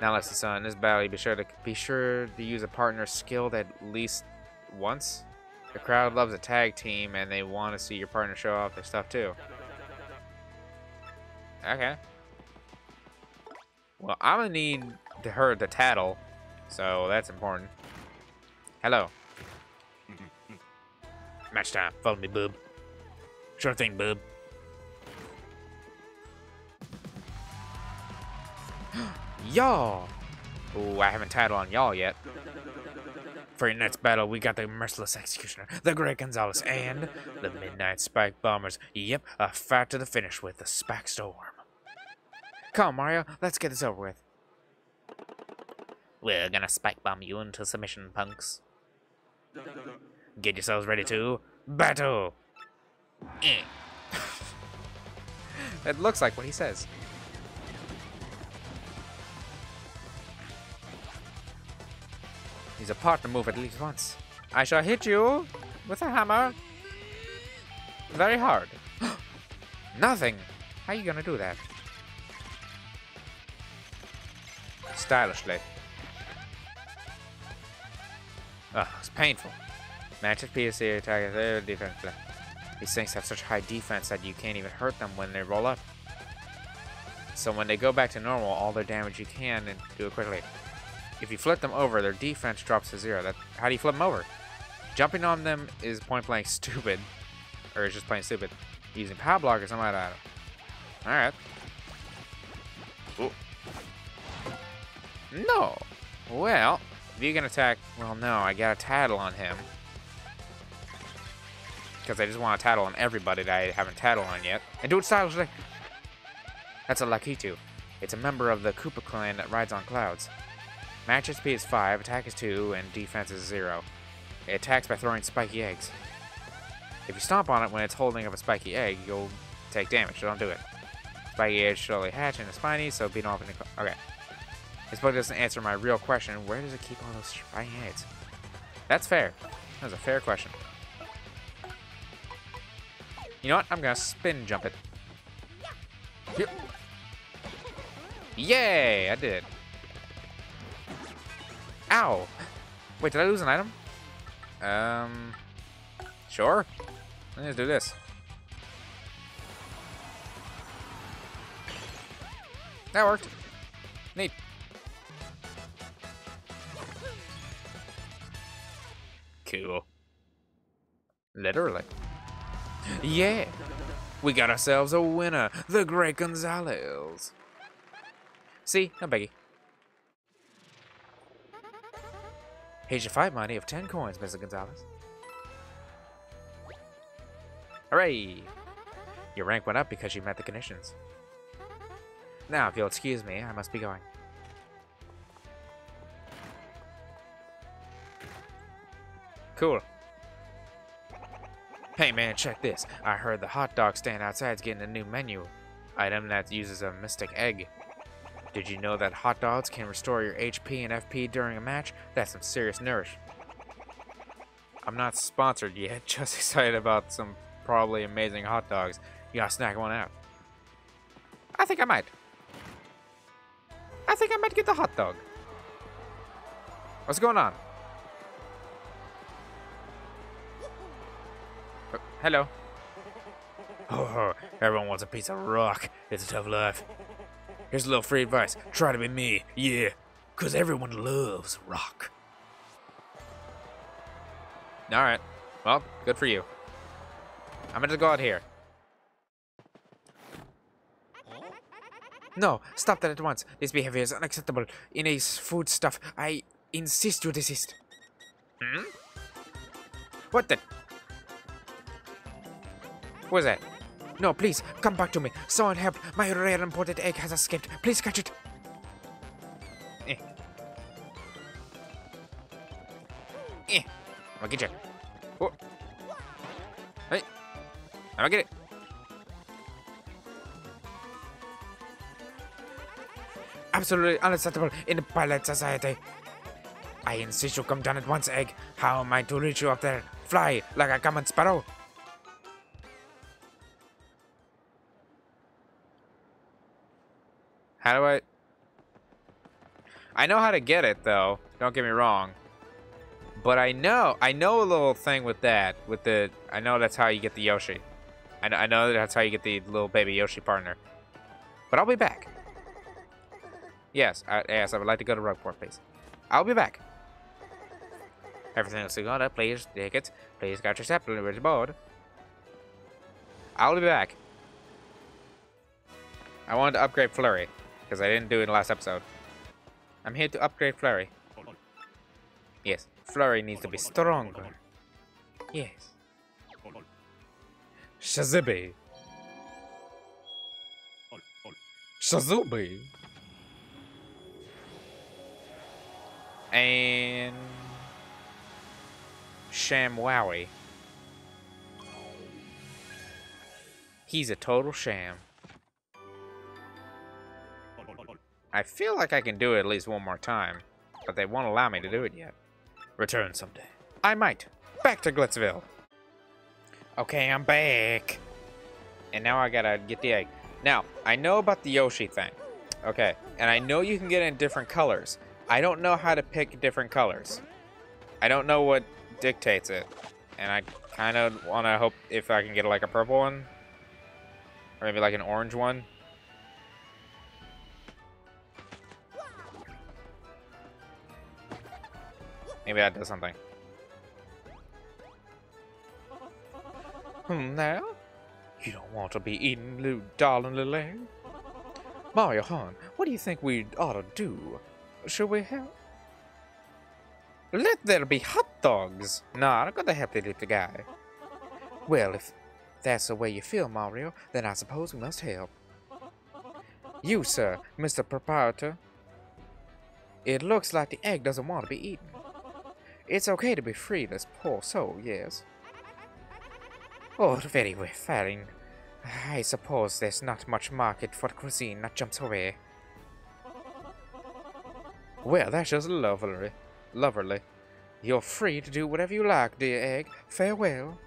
Now, let's son. In this battle, you be sure to be sure to use a partner skilled at least once. The crowd loves a tag team, and they want to see your partner show off their stuff too. Okay. Well, I'm gonna need her to tattle, so that's important. Hello. Match time. Follow me, bub. Sure thing, bub. <gasps> Y'all. Ooh, I haven't titled on y'all yet. For your next battle, we got the Merciless Executioner, the Great Gonzalez, and the Midnight Spike Bombers. Yep, a fight to the finish with the Spike Storm. Come Mario. Let's get this over with. We're gonna spike bomb you into submission, punks. Get yourselves ready to battle. Eh. <laughs> It looks like what he says. He's a partner move at least once. I shall hit you with a hammer. Very hard. <gasps> Nothing. How are you gonna do that? Stylishly. Ugh, it's painful. Match at PSC attack their defense. blah. These things have such high defense that you can't even hurt them when they roll up. So when they go back to normal, all their damage you can and do it quickly. If you flip them over, their defense drops to zero. That how do you flip them over? Jumping on them is point blank <laughs> stupid, or it's just plain stupid. Using power blockers, I'm out of. All right. Ooh. No. Well, if you can attack, well, no, I got a tattle on him. Because I just want to tattle on everybody that I haven't tattled on yet. And do it stylishly. That's a Lakitu. It's a member of the Koopa clan that rides on clouds. Max HP is 5, attack is 2, and defense is 0. It attacks by throwing spiky eggs. If you stomp on it when it's holding up a spiky egg, you'll take damage, so don't do it. Spiky eggs slowly hatch into spiny, so beat off in the... Okay. This book doesn't answer my real question. Where does it keep all those spiny eggs? That's fair. That was a fair question. You know what? I'm gonna spin jump it. Yay! I did. Ow! Wait, did I lose an item? Um, sure. Let's do this. That worked. Neat. Cool. Literally. Yeah. We got ourselves a winner, the Great Gonzales. See, no biggie. Here's your fight money of 10 coins, Mr. Gonzales. Hooray! Your rank went up because you met the conditions. Now, if you'll excuse me, I must be going. Cool. Hey man, check this. I heard the hot dog stand outside's getting a new menu item that uses a mystic egg. Did you know that hot dogs can restore your HP and FP during a match? That's some serious nourish. I'm not sponsored yet, <laughs> just excited about some probably amazing hot dogs. You gotta snack one out. I think I might. I think I might get the hot dog. What's going on? Hello. Oh, <laughs> everyone wants a piece of rock. It's a tough life. Here's a little free advice. Try to be me, yeah. Cause everyone loves rock. Alright. Well, good for you. I'm gonna go out here. No, stop that at once. This behavior is unacceptable. In a food stuff, I insist you desist. Hmm? What the? What was that? No, please, come back to me. Someone help. My rare imported egg has escaped. Please catch it. Eh. Eh. Gonna get you. Oh. Hey. Gonna get it. Absolutely unacceptable in the pilot society. I insist you come down at once, Egg. How am I to reach you up there? Fly like a common sparrow. How do I... I know how to get it, though. Don't get me wrong. But I know, I know a little thing with that. With the, I know that's how you get the Yoshi. I know, I know that's how you get the little baby Yoshi partner. But I'll be back. Yes, I, yes, I would like to go to Rogueport, please. I'll be back. Everything else looks good. Please take it. Please got your step delivery board. I'll be back. I wanted to upgrade Flurry, because I didn't do it last episode. I'm here to upgrade Flurry. Yes, Flurry needs to be stronger. Yes. Shazibi. Shazubi. And Shamwowie. He's a total sham. I feel like I can do it at least one more time, but they won't allow me to do it yet. Return someday. I might. Back to Glitzville. Okay, I'm back. And now I gotta get the egg. Now, I know about the Yoshi thing. Okay, and I know you can get in different colors. I don't know how to pick different colors. I don't know what dictates it. And I kind of want to hope if I can get like a purple one. Or maybe like an orange one. Maybe that does something. Hmm, now? You don't want to be eating little darling little egg? Mario what do you think we ought to do? Should we help? Let there be hot dogs! Nah, I'm gonna help the little guy. Well, if that's the way you feel, Mario, then I suppose we must help. You, sir, Mr. Proprietor. It looks like the egg doesn't want to be eaten. It's okay to be free, this poor soul, yes. Oh, very well. I suppose there's not much market for the cuisine that jumps away. Well, that's just lovely. Lovely. You're free to do whatever you like, dear egg. Farewell.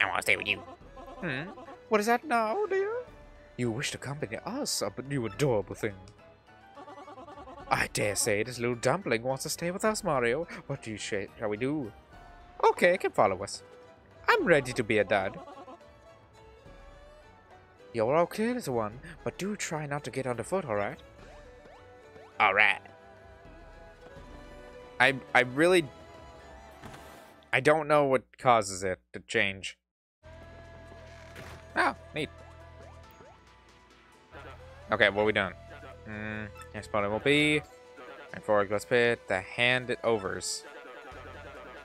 I want to stay with you. Hmm? What is that now, dear? You wish to accompany us, but you adorable thing. I dare say this little dumpling wants to stay with us, Mario. What do you say? shall we do? Okay, can follow us. I'm ready to be a dad. You're okay, little one, but do try not to get underfoot, alright? Alright. I I really I don't know what causes it to change. Oh, neat. Okay, what are we doing? Hmm, next opponent will be and forward let's pit the hand it overs.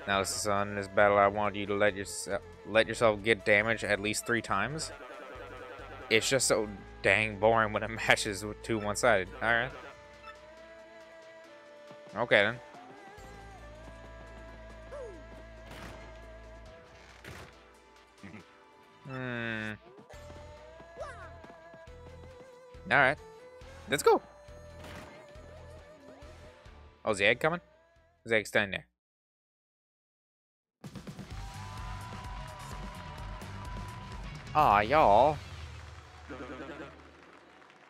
Now this is on this battle I want you to let yourself let yourself get damage at least three times. It's just so dang boring when it <laughs> matches two one-sided. Alright. Okay then. Hmm. Alright. Let's go. Oh, is the egg coming? Is the egg standing there? Aw, y'all.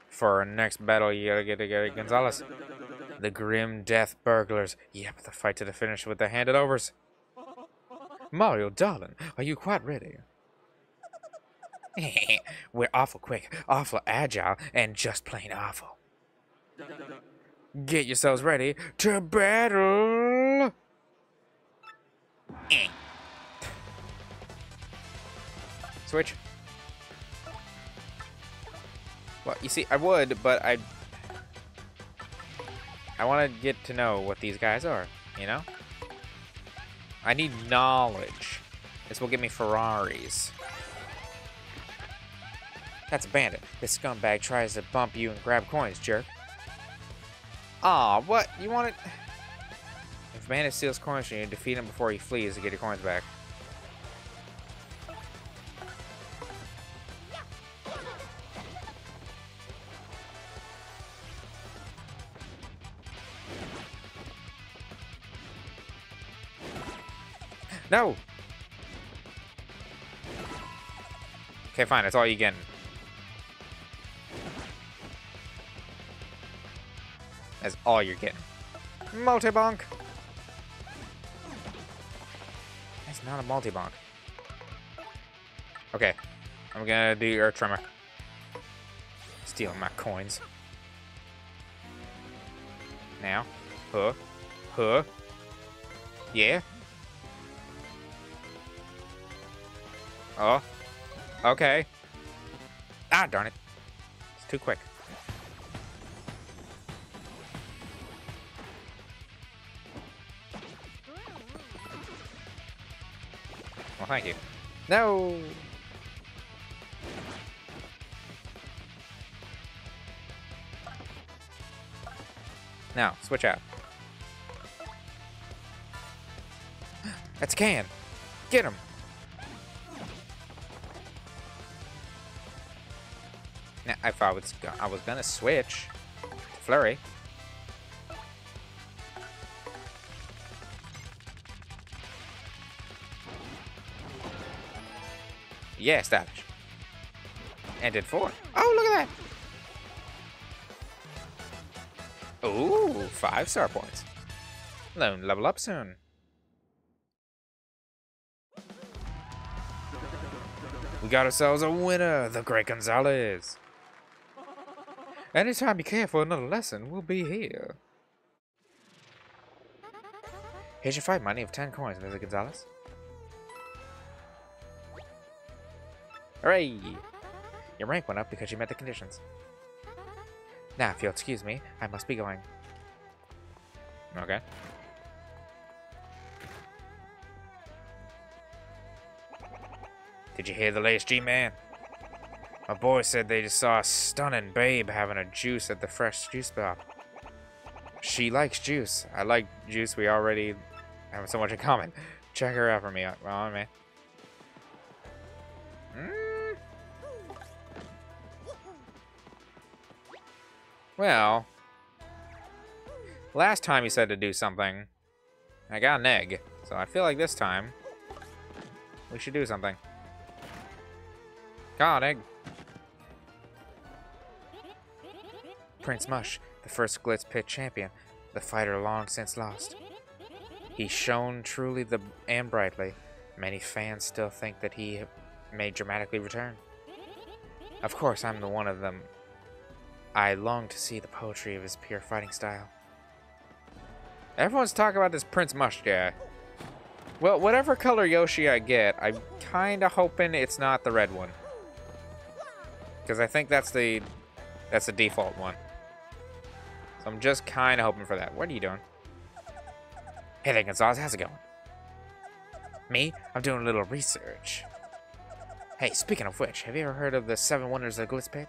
For our next battle, you gotta get together Gonzales. The grim death burglars. Yep, the fight to the finish with the handed overs. Mario, darling, are you quite ready? <laughs> We're awful quick, awful agile, and just plain awful. Get yourselves ready to battle! Eh. Switch. Well, you see, I would, but I... I want to get to know what these guys are, you know? I need knowledge. This will give me Ferraris. That's a bandit. This scumbag tries to bump you and grab coins, jerk. Aw, what? You want it? If bandit steals coins from you, defeat him before he flees to get your coins back. No! Okay, fine. That's all you getting. That's all you're getting. Multi-bonk! That's not a multi-bonk. Okay. I'm gonna do your tremor. Stealing my coins. Now. Huh. Huh. Yeah? Oh. Okay. Ah, darn it. It's too quick. Well, thank you. No! Now, switch out. <gasps> That's Can. Get him. Now, if I was, go- I was gonna switch to Flurry. Yeah, establish. And did four. Oh, look at that. Ooh, five star points. Loan level up soon. We got ourselves a winner, the Great Gonzales. Anytime you care for another lesson, we'll be here. Here's your fight money of 10 coins, Mr. Gonzales. Hooray! Your rank went up because you met the conditions. Now, if you'll excuse me, I must be going. Okay. Did you hear the latest G-Man? My boy said they just saw a stunning babe having a juice at the fresh juice bar. She likes juice. I like juice. We already have so much in common. Check her out for me. Uh, well, on, man. Well, last time you said to do something, I got an egg. So I feel like this time we should do something. On, egg. Prince Mush, the first Glitz Pit champion, the fighter long since lost. He shone truly the and brightly. Many fans still think that he may dramatically return. Of course, I'm the one of them. I long to see the poetry of his pure fighting style. Everyone's talking about this Prince Mush guy. Well, whatever color Yoshi I get, I'm kind of hoping it's not the red one. Because I think that's the that's the default one. So I'm just kind of hoping for that. What are you doing? Hey there, Gonzales. How's it going? Me? I'm doing a little research. Hey, speaking of which, have you ever heard of the Seven Wonders of Glitz Pit?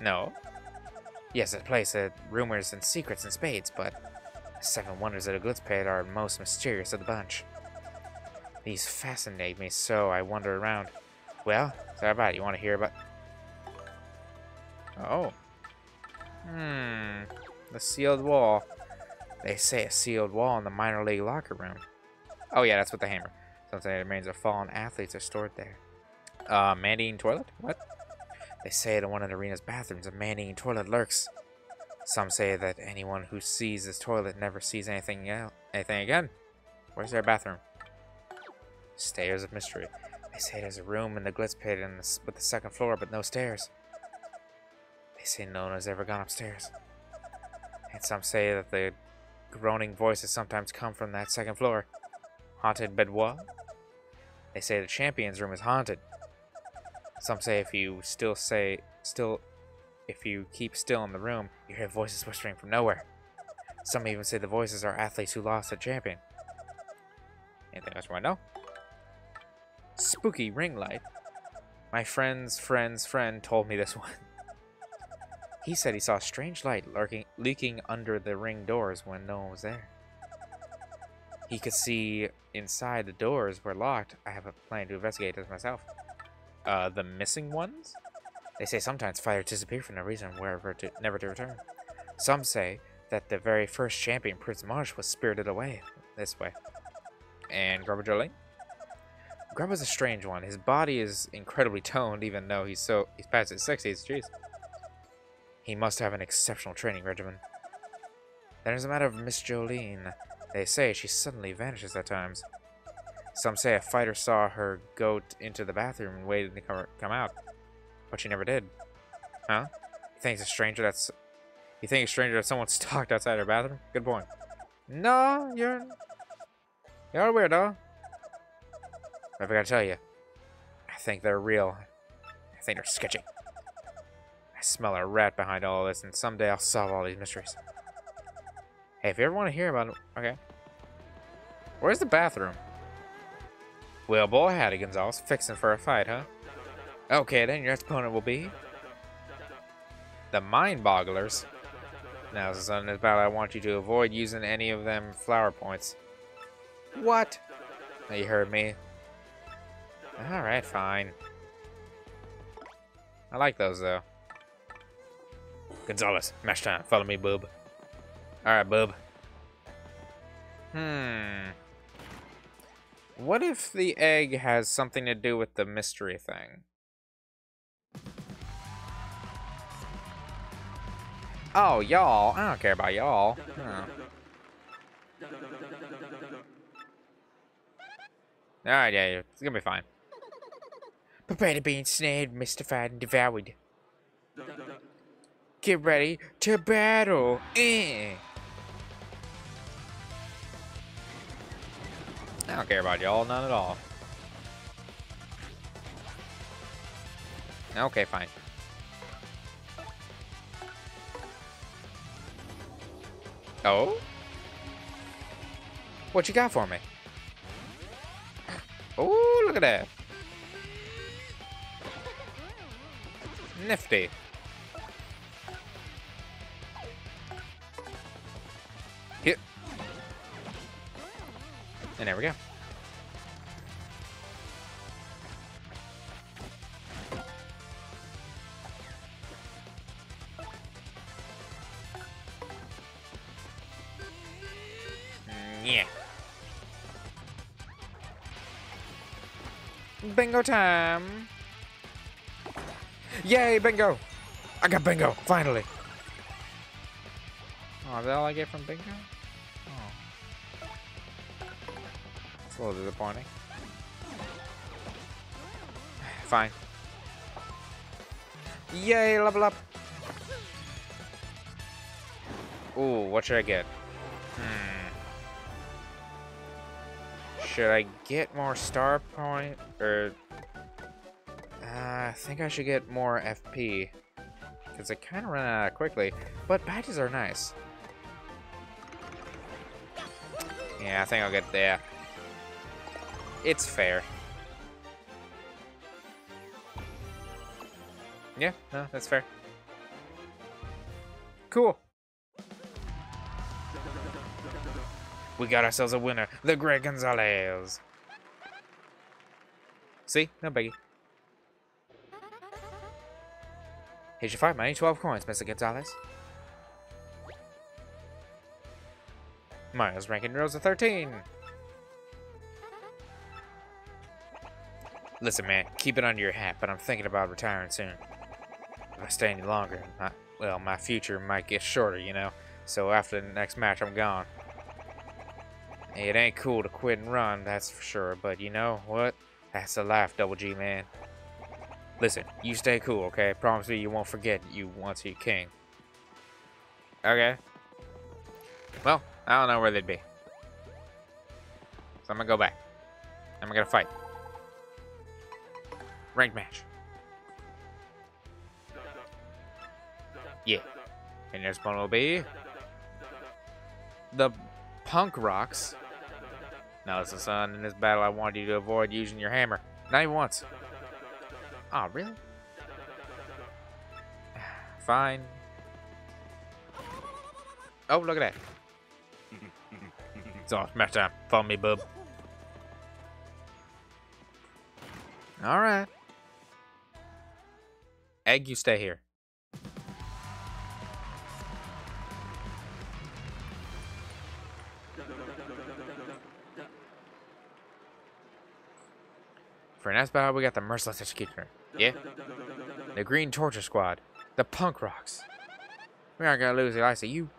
No. Yes, it's a place of rumors and secrets and spades, but the Seven Wonders of the Glitz Pit are most mysterious of the bunch. These fascinate me so I wander around. Well, how about it? You want to hear about... Oh. Hmm. The sealed wall. They say a sealed wall in the minor league locker room. Oh yeah, that's with the hammer. Something remains of fallen athletes are stored there. Uh, man-eating toilet? What? They say that one of the arena's bathrooms, a man-eating toilet lurks. Some say that anyone who sees this toilet never sees anything else, anything again. Where's their bathroom? Stairs of mystery. They say there's a room in the glitz pit in the, with the second floor, but no stairs. They say no one has ever gone upstairs. And some say that the groaning voices sometimes come from that second floor. Haunted boudoir? They say the champion's room is haunted. Some say if you still say still if you keep still in the room, you hear voices whispering from nowhere. Some even say the voices are athletes who lost a champion. Anything else you want to know? Spooky ring light. My friend's friend's friend told me this <laughs> one. He said he saw a strange light lurking, leaking under the ring doors when no one was there. He could see inside the doors were locked. I have a plan to investigate this myself. Uh, the missing ones? They say sometimes fighters disappear for no reason, wherever to never to return. Some say that the very first champion, Prince Mush, was spirited away this way. And Grubba Jolie? Grubba's a strange one. His body is incredibly toned, even though he's so he's past his 60s. Jeez. He must have an exceptional training regimen. Then there's a matter of Miss Jolene. They say she suddenly vanishes at times. Some say a fighter saw her go into the bathroom and waited to come, come out, but she never did. Huh? You think a stranger that's... You think a stranger that someone stalked <laughs> outside her bathroom? Good point. No, you're... You're a weirdo. I gotta tell you, I think they're real. I think they're sketchy. I smell a rat behind all this, and someday I'll solve all these mysteries. Hey, if you ever want to hear about it, okay. Where's the bathroom? Well, boy, howdy, Gonzales. Fixing for a fight, huh? Okay, then your opponent will be... The Mind Bogglers. Now, this on this battle, I want you to avoid using any of them flower points. What? You heard me. Alright, fine. I like those, though. Gonzales, match time. Follow me, boob. Alright, boob. Hmm. What if the egg has something to do with the mystery thing? Oh, y'all. I don't care about y'all. Huh. Alright, yeah, it's gonna be fine. Prepare to be ensnared, mystified, and devoured. Get ready to battle. Eh. I don't care about y'all, none at all. Okay, fine. Oh? What you got for me? Oh, look at that. Nifty. And there we go. Mm, Yeah. Bingo time. Yay, bingo. I got bingo, finally. Oh, is that all I get from bingo? A little disappointing. Fine. Yay, level up. Ooh, what should I get? Hmm. Should I get more star point or uh, I think I should get more FP because I kind of run out quickly, but badges are nice. Yeah, I think I'll get there. It's fair. Yeah, no, that's fair. Cool. We got ourselves a winner, the Great Gonzales. See? No biggie. Here's your fight money, 12 coins, Mr. Gonzales. Miles ranking rose of 13. Listen, man, keep it under your hat, but I'm thinking about retiring soon. If I stay any longer, my, well, my future might get shorter, you know? So after the next match, I'm gone. It ain't cool to quit and run, that's for sure, but you know what? That's the life, Double G, man. Listen, you stay cool, okay? Promise me you won't forget you once you're king. Okay. Well, I don't know where they'd be. So I'm gonna go back. I'm gonna fight. Ranked match. Yeah. And this one will be... The Punk Rocks. Now listen, son, in this battle I wanted you to avoid using your hammer. Not even once. Oh, really? <sighs> Fine. Oh, look at that. It's off. Match time. Follow me, bub. Alright. Egg, you stay here. For an battle, we got the Merciless Executioner. Yeah? The Green Torture Squad. The Punk Rocks. We aren't gonna lose the ice of you.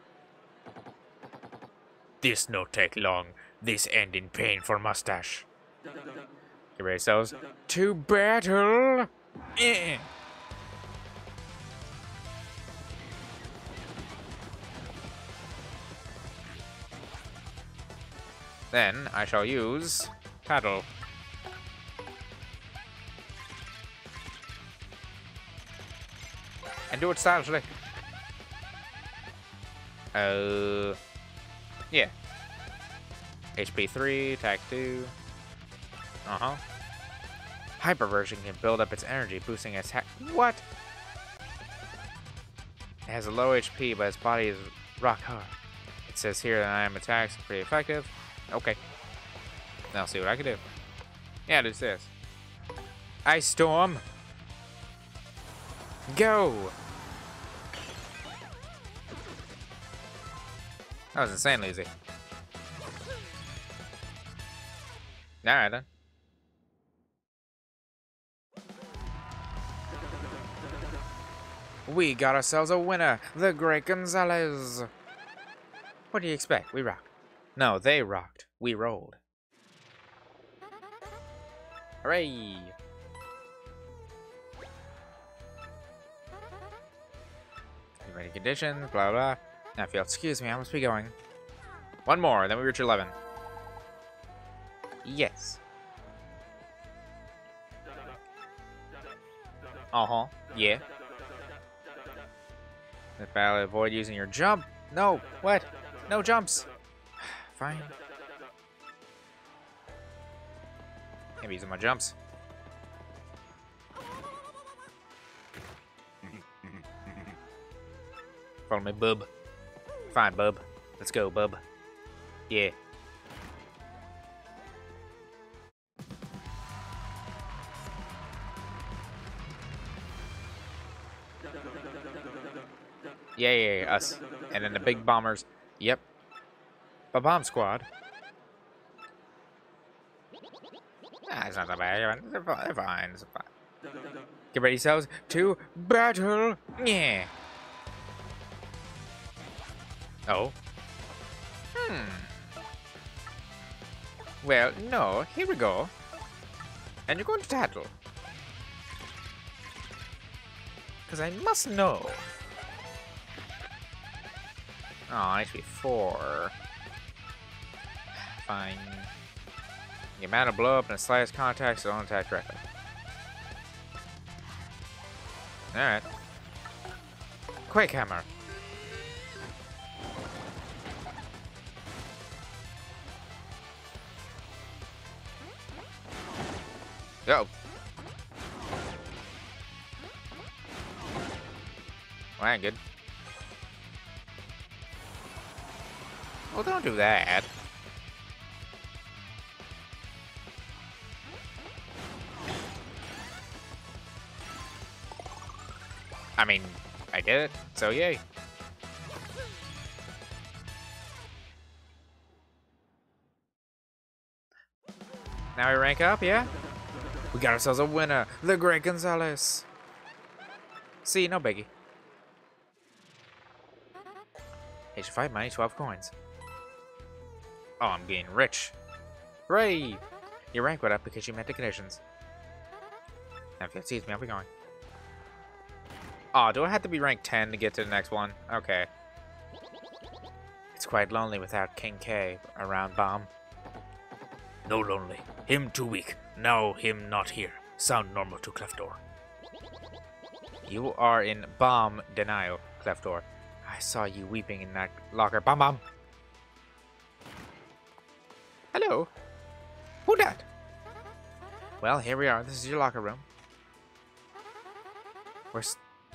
This no take long. This end in pain for mustache. Get ready yourselves to battle! Eh. Then I shall use paddle. And do it stylishly. Uh, yeah. HP 3, attack 2. Uh-huh. Hyper version can build up its energy, boosting its attack. What? It has a low HP, but its body is rock hard. It says here that I am attacks pretty effective. Okay. Now see what I can do. Yeah, it is this. Ice Storm. Go! That was insanely easy. Alright then. We got ourselves a winner, the Great Gonzales. What do you expect? We rocked. No, they rocked. We rolled. Hooray! Ready conditions, blah blah. Now, if you'll excuse me, I must be going. One more, then we reach 11. Yes. Uh-huh. Yeah. If I avoid using your jump. No. What? No jumps. Fine. Can't be using my jumps. <laughs> Follow me, bub. Fine, bub. Let's go, bub. Yeah. Yeah, yeah, yeah, us. And then the big bombers. Yep. The bomb squad. Ah, it's not that bad. They're fine. They're fine. Fine. Get ready yourselves to battle. Yeah. Oh. Hmm. Well, no. Here we go. And you're going to tattle. Because I must know. Oh, HP 4. The amount of blow up and the slightest contact, so don't attack directly. Alright. Quake Hammer. Go. Well, good. Well, don't do that. Did it, so yay. Now we rank up, yeah? We got ourselves a winner, the Great Gonzales. See, no biggie. Age 5 money, 12 coins. Oh, I'm getting rich. Hooray! Your rank went up because you met the conditions. Now, if you sees me, I'll be going. Oh, do I have to be ranked 10 to get to the next one? Okay. It's quite lonely without King K around Bomb. No lonely. Him too weak. Now him not here. Sound normal to Cleftor. You are in bomb denial, Cleftor. I saw you weeping in that locker. Bomb bomb. Hello. Who that? Well, here we are. This is your locker room. We're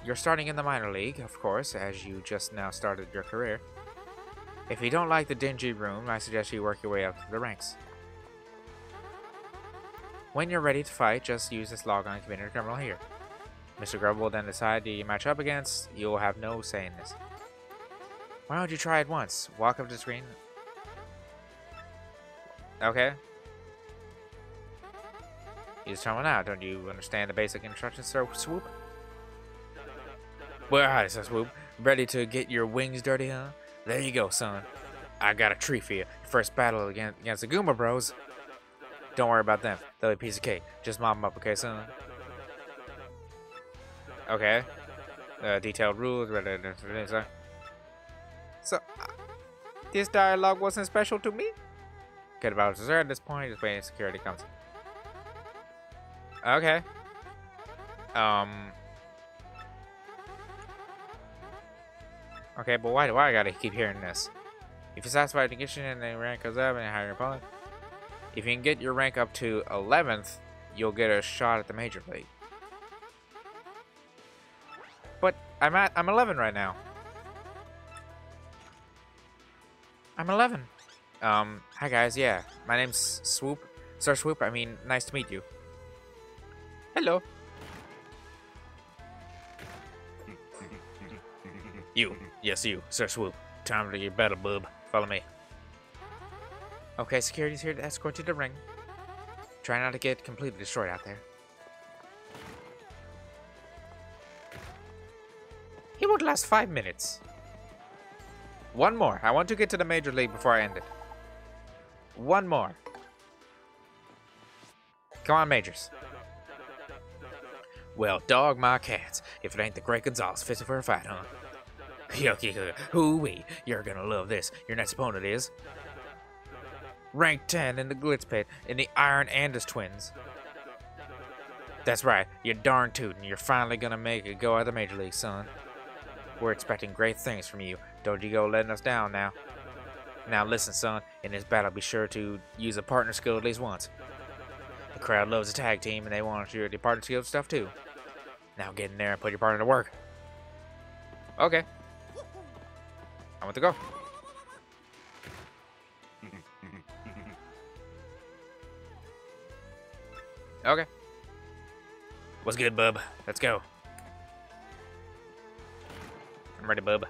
you're starting in the minor league, of course, as you just now started your career. If you don't like the dingy room, I suggest you work your way up to the ranks. When you're ready to fight, just use this logon commander terminal here. Mr. Grub will then decide who you match up against. You will have no say in this. Why don't you try it once? Walk up to the screen. Okay. Use terminal now. Don't you understand the basic instructions, Sir Swoop? Well, hi, Sir Swoop. Ready to get your wings dirty, huh? There you go, son. I got a treat for you. First battle against, against the Goomba Bros. Don't worry about them. They'll be a piece of cake. Just mop them up, okay, son? Okay. Uh, detailed rules. So, uh, this dialogue wasn't special to me? The battle's deserted at this point. Just waiting security comes. Okay. Um. Okay, but why do I gotta keep hearing this? If you satisfy the condition and then rank goes up and you hire your opponent, if you can get your rank up to 11th, you'll get a shot at the major league. But I'm at I'm 11 right now. I'm 11. Um, hi guys, yeah. My name's Swoop. Sir Swoop, I mean, nice to meet you. Hello. You, yes, you, Sir Swoop. Time to get better, bub. Follow me. Okay, security's here to escort you to the ring. Try not to get completely destroyed out there. He won't last five minutes. One more. I want to get to the Major League before I end it. One more. Come on, Majors. Well, dog my cats, if it ain't the Great Gonzales fishing for a fight, huh? <laughs> Yucky, hoo-wee, you're gonna love this. Your next opponent is... Rank 10 in the Glitz Pit in the Iron Adonis Twins. That's right, you're darn tootin'. You're finally gonna make a go at the Major League, son. We're expecting great things from you. Don't you go letting us down now. Now listen, son, in this battle be sure to use a partner skill at least once. The crowd loves a tag team and they want you to do partner skill stuff too. Now get in there and put your partner to work. Okay. I want to go. Okay. What's good, bub? Let's go. I'm ready, bub.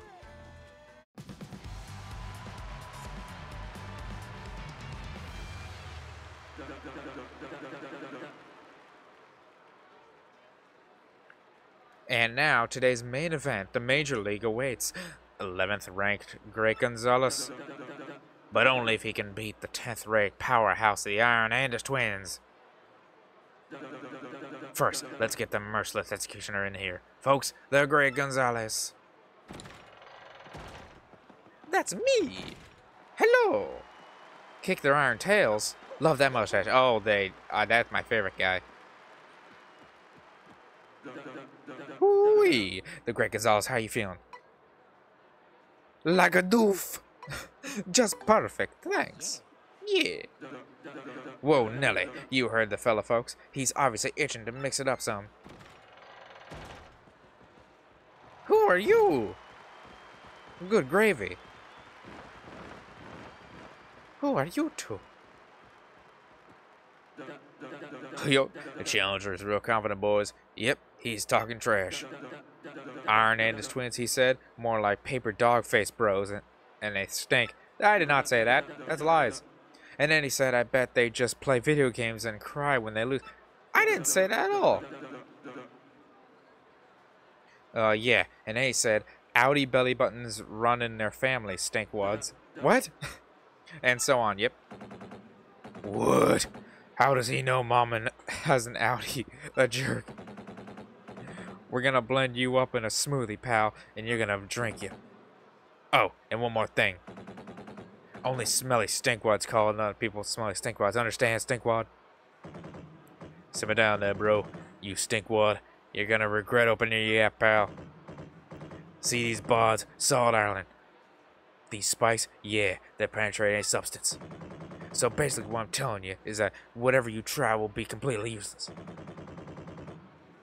And now, today's main event, the Major League awaits. 11th ranked Great Gonzales. But only if he can beat the 10th ranked powerhouse of the Iron Adonis Twins. First, let's get the merciless executioner in here. Folks, the Great Gonzales. That's me! Hello! Kick their iron tails. Love that mustache. Oh, they. Uh, that's my favorite guy. Whee! The Great Gonzales, how you feeling? Like a doof. <laughs> Just perfect, thanks. Yeah. Whoa, Nelly, you heard the fella, folks. He's obviously itching to mix it up some. Who are you? Good gravy. Who are you two? Yo, the challenger is real confident, boys. Yep, he's talking trash. Iron and his twins, he said. More like paper dog face bros, and, and they stink. I did not say that. That's lies. And then he said, I bet they just play video games and cry when they lose. I didn't say that at all. Uh, yeah. And then he said, Audi belly buttons run in their family, stink wads. What? <laughs> and so on, yep. What? How does he know Mom <laughs> has an Audi? A jerk. We're gonna blend you up in a smoothie, pal, and you're gonna drink you. Oh, and one more thing. Only smelly stinkwads call other people smelly stinkwads. Understand, stinkwad? Simmer down there, bro. You stinkwad. You're gonna regret opening your yap, pal. See these bards? Salt Island. These spikes? Yeah, they penetrate any substance. So basically what I'm telling you is that whatever you try will be completely useless.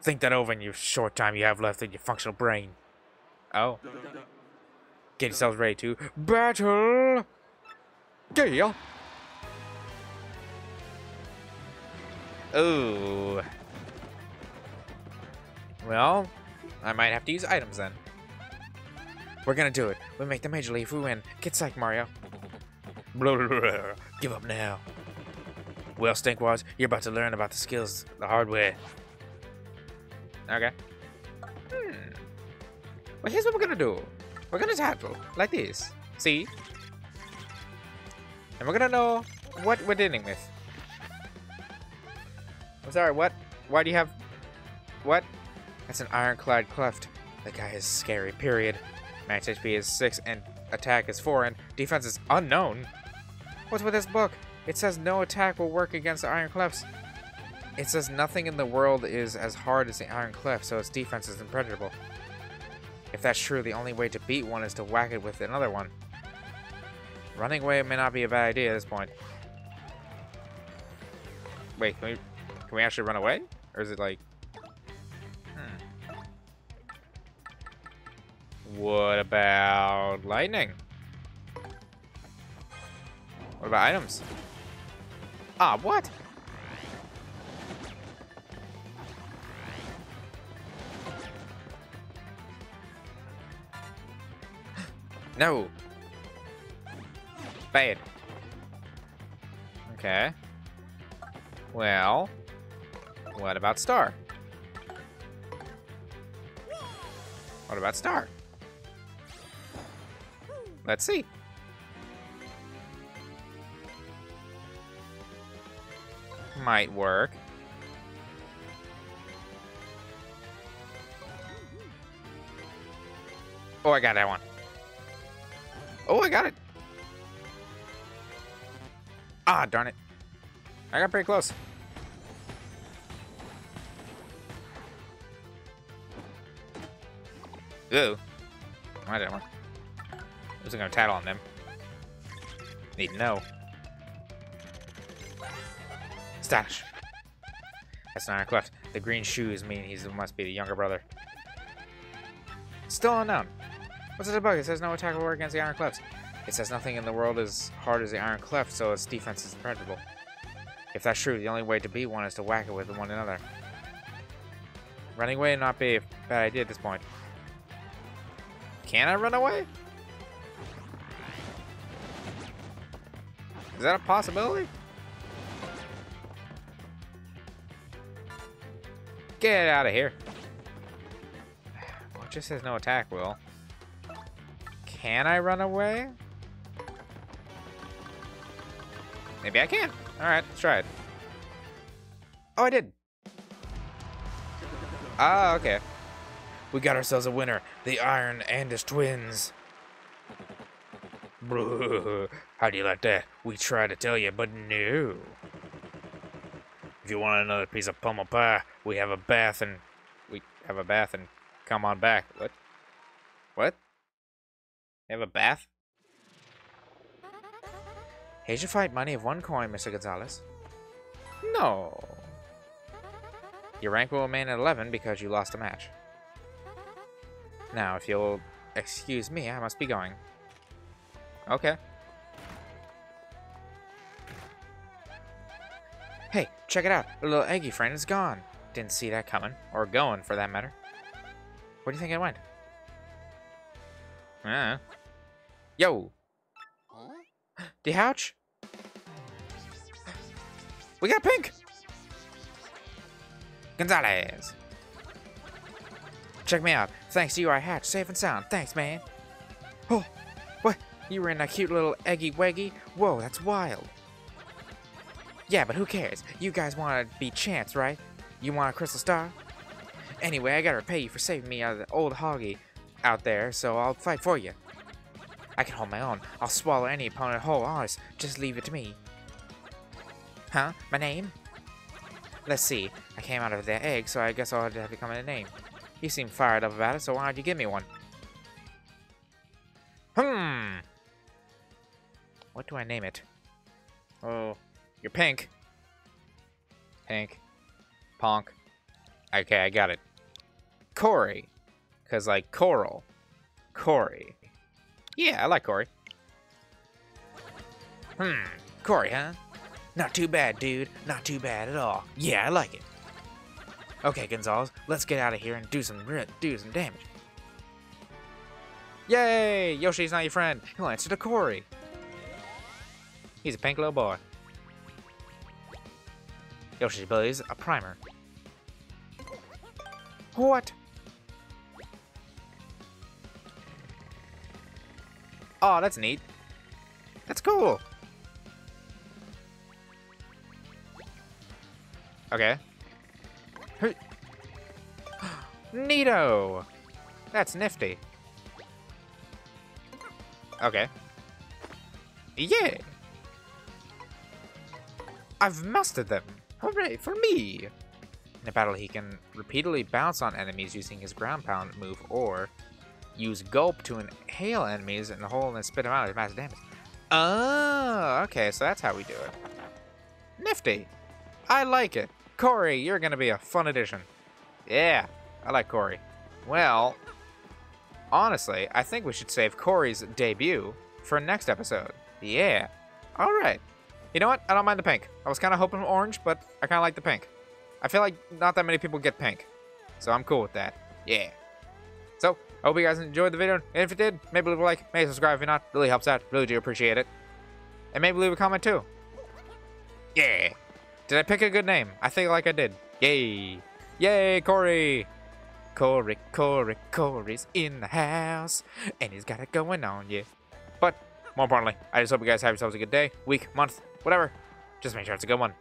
Think that over in your short time you have left in your functional brain. Oh. Get yourselves ready to battle! Yeah! Ooh. Well, I might have to use items then. We're gonna do it. We make the major league. We win. Get psyched, Mario. Blah, <laughs> blah, blah. Give up now. Well, Stinkwads, you're about to learn about the skills the hard way. Okay. Hmm. Well, here's what we're gonna do. We're gonna tackle like this. See? And we're gonna know what we're dealing with. I'm sorry, what? Why do you have... What? That's an ironclad cleft. That guy is scary, period. Max HP is 6 and attack is 4 and defense is unknown. What's with this book? It says no attack will work against the Iron Clefts. It says nothing in the world is as hard as the Iron Cleft, so its defense is impenetrable. If that's true, the only way to beat one is to whack it with another one. Running away may not be a bad idea at this point. Wait, can we, can we actually run away? Or is it like... Hmm. What about lightning? What about items? Ah, what? No. Bad. Okay. Well, what about Star? What about Star? Let's see. Might work. Oh, I got that one. Oh, I got it. Ah, darn it. I got pretty close. Ooh. I didn't work. I wasn't gonna tattle on them. Need to know. Stash. That's not cleft. The green shoes mean he must be the younger brother. Still unknown. What's the bug? It says no attack will work against the Iron Clefts. It says nothing in the world is hard as the Iron Cleft, so its defense is impenetrable. If that's true, the only way to beat one is to whack it with one another. Running away would not be a bad idea at this point. Can I run away? Is that a possibility? Get out of here. <sighs> Well, it just says no attack, Will. Can I run away? Maybe I can. Alright, let's try it. Oh, I did. Ah, okay. We got ourselves a winner. The Iron Adonis twins. <laughs> How do you like that? We tried to tell you, but no. If you want another piece of pummel pie, we have a bath and... We have a bath and come on back. What? What? They have a bath? Here's your fight money of one coin, Mr. Gonzales. No. Your rank will remain at 11 because you lost a match. Now, if you'll excuse me, I must be going. Okay. Hey, check it out. The little eggy friend is gone. Didn't see that coming. Or going, for that matter. Where do you think it went? Uh. Yo. The Houch? We got pink. Gonzales. Check me out. Thanks to you, I hatched safe and sound. Thanks, man. Oh, what? You were in that cute little eggy weggy? Whoa, that's wild. Yeah, but who cares? You guys want to be chance, right? You want a crystal star? Anyway, I gotta repay you for saving me out of the old hoggy out there, so I'll fight for you. I can hold my own. I'll swallow any opponent whole, honest. Just leave it to me. Huh? My name? Let's see. I came out of the egg, so I guess I'll have to become a name. You seem fired up about it, so why don't you give me one? Hmm. What do I name it? Oh, you're pink. Pink. Ponk. Okay, I got it. Corey. Because, like, coral. Corey. Yeah, I like Corey. Hmm. Corey, huh? Not too bad, dude. Not too bad at all. Yeah, I like it. Okay, Gonzales, let's get out of here and do some do some damage. Yay! Yoshi's not your friend. He'll answer to Corey. He's a pink little boy. Yoshi's ability is a primer. What? Oh, that's neat. That's cool. Okay. <gasps> Neato! That's nifty. Okay. Yeah! I've mastered them! Hooray for me! In a battle, he can repeatedly bounce on enemies using his ground pound move, or use gulp to inhale enemies in the hole and spit them out as massive damage. Oh, okay, so that's how we do it. Nifty. I like it. Corey, you're gonna be a fun addition. Yeah, I like Corey. Well, honestly, I think we should save Corey's debut for next episode. Yeah. Alright. You know what? I don't mind the pink. I was kind of hoping orange, but I kind of like the pink. I feel like not that many people get pink. So I'm cool with that. Yeah. So, I hope you guys enjoyed the video. And if you did, maybe leave a like, maybe subscribe if you're not. Really helps out. Really do appreciate it. And maybe leave a comment too. Yeah. Did I pick a good name? I think like I did. Yay. Yay, Corey. Corey, Corey, Corey's in the house. And he's got it going on, yeah. But, more importantly, I just hope you guys have yourselves a good day, week, month, whatever. Just make sure it's a good one.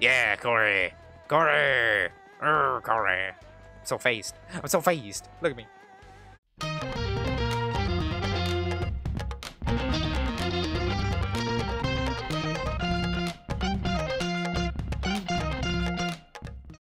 Yeah, Corey. Corey. Urgh, Corey. I'm so phased. I'm so phased. Look at me. Thank you.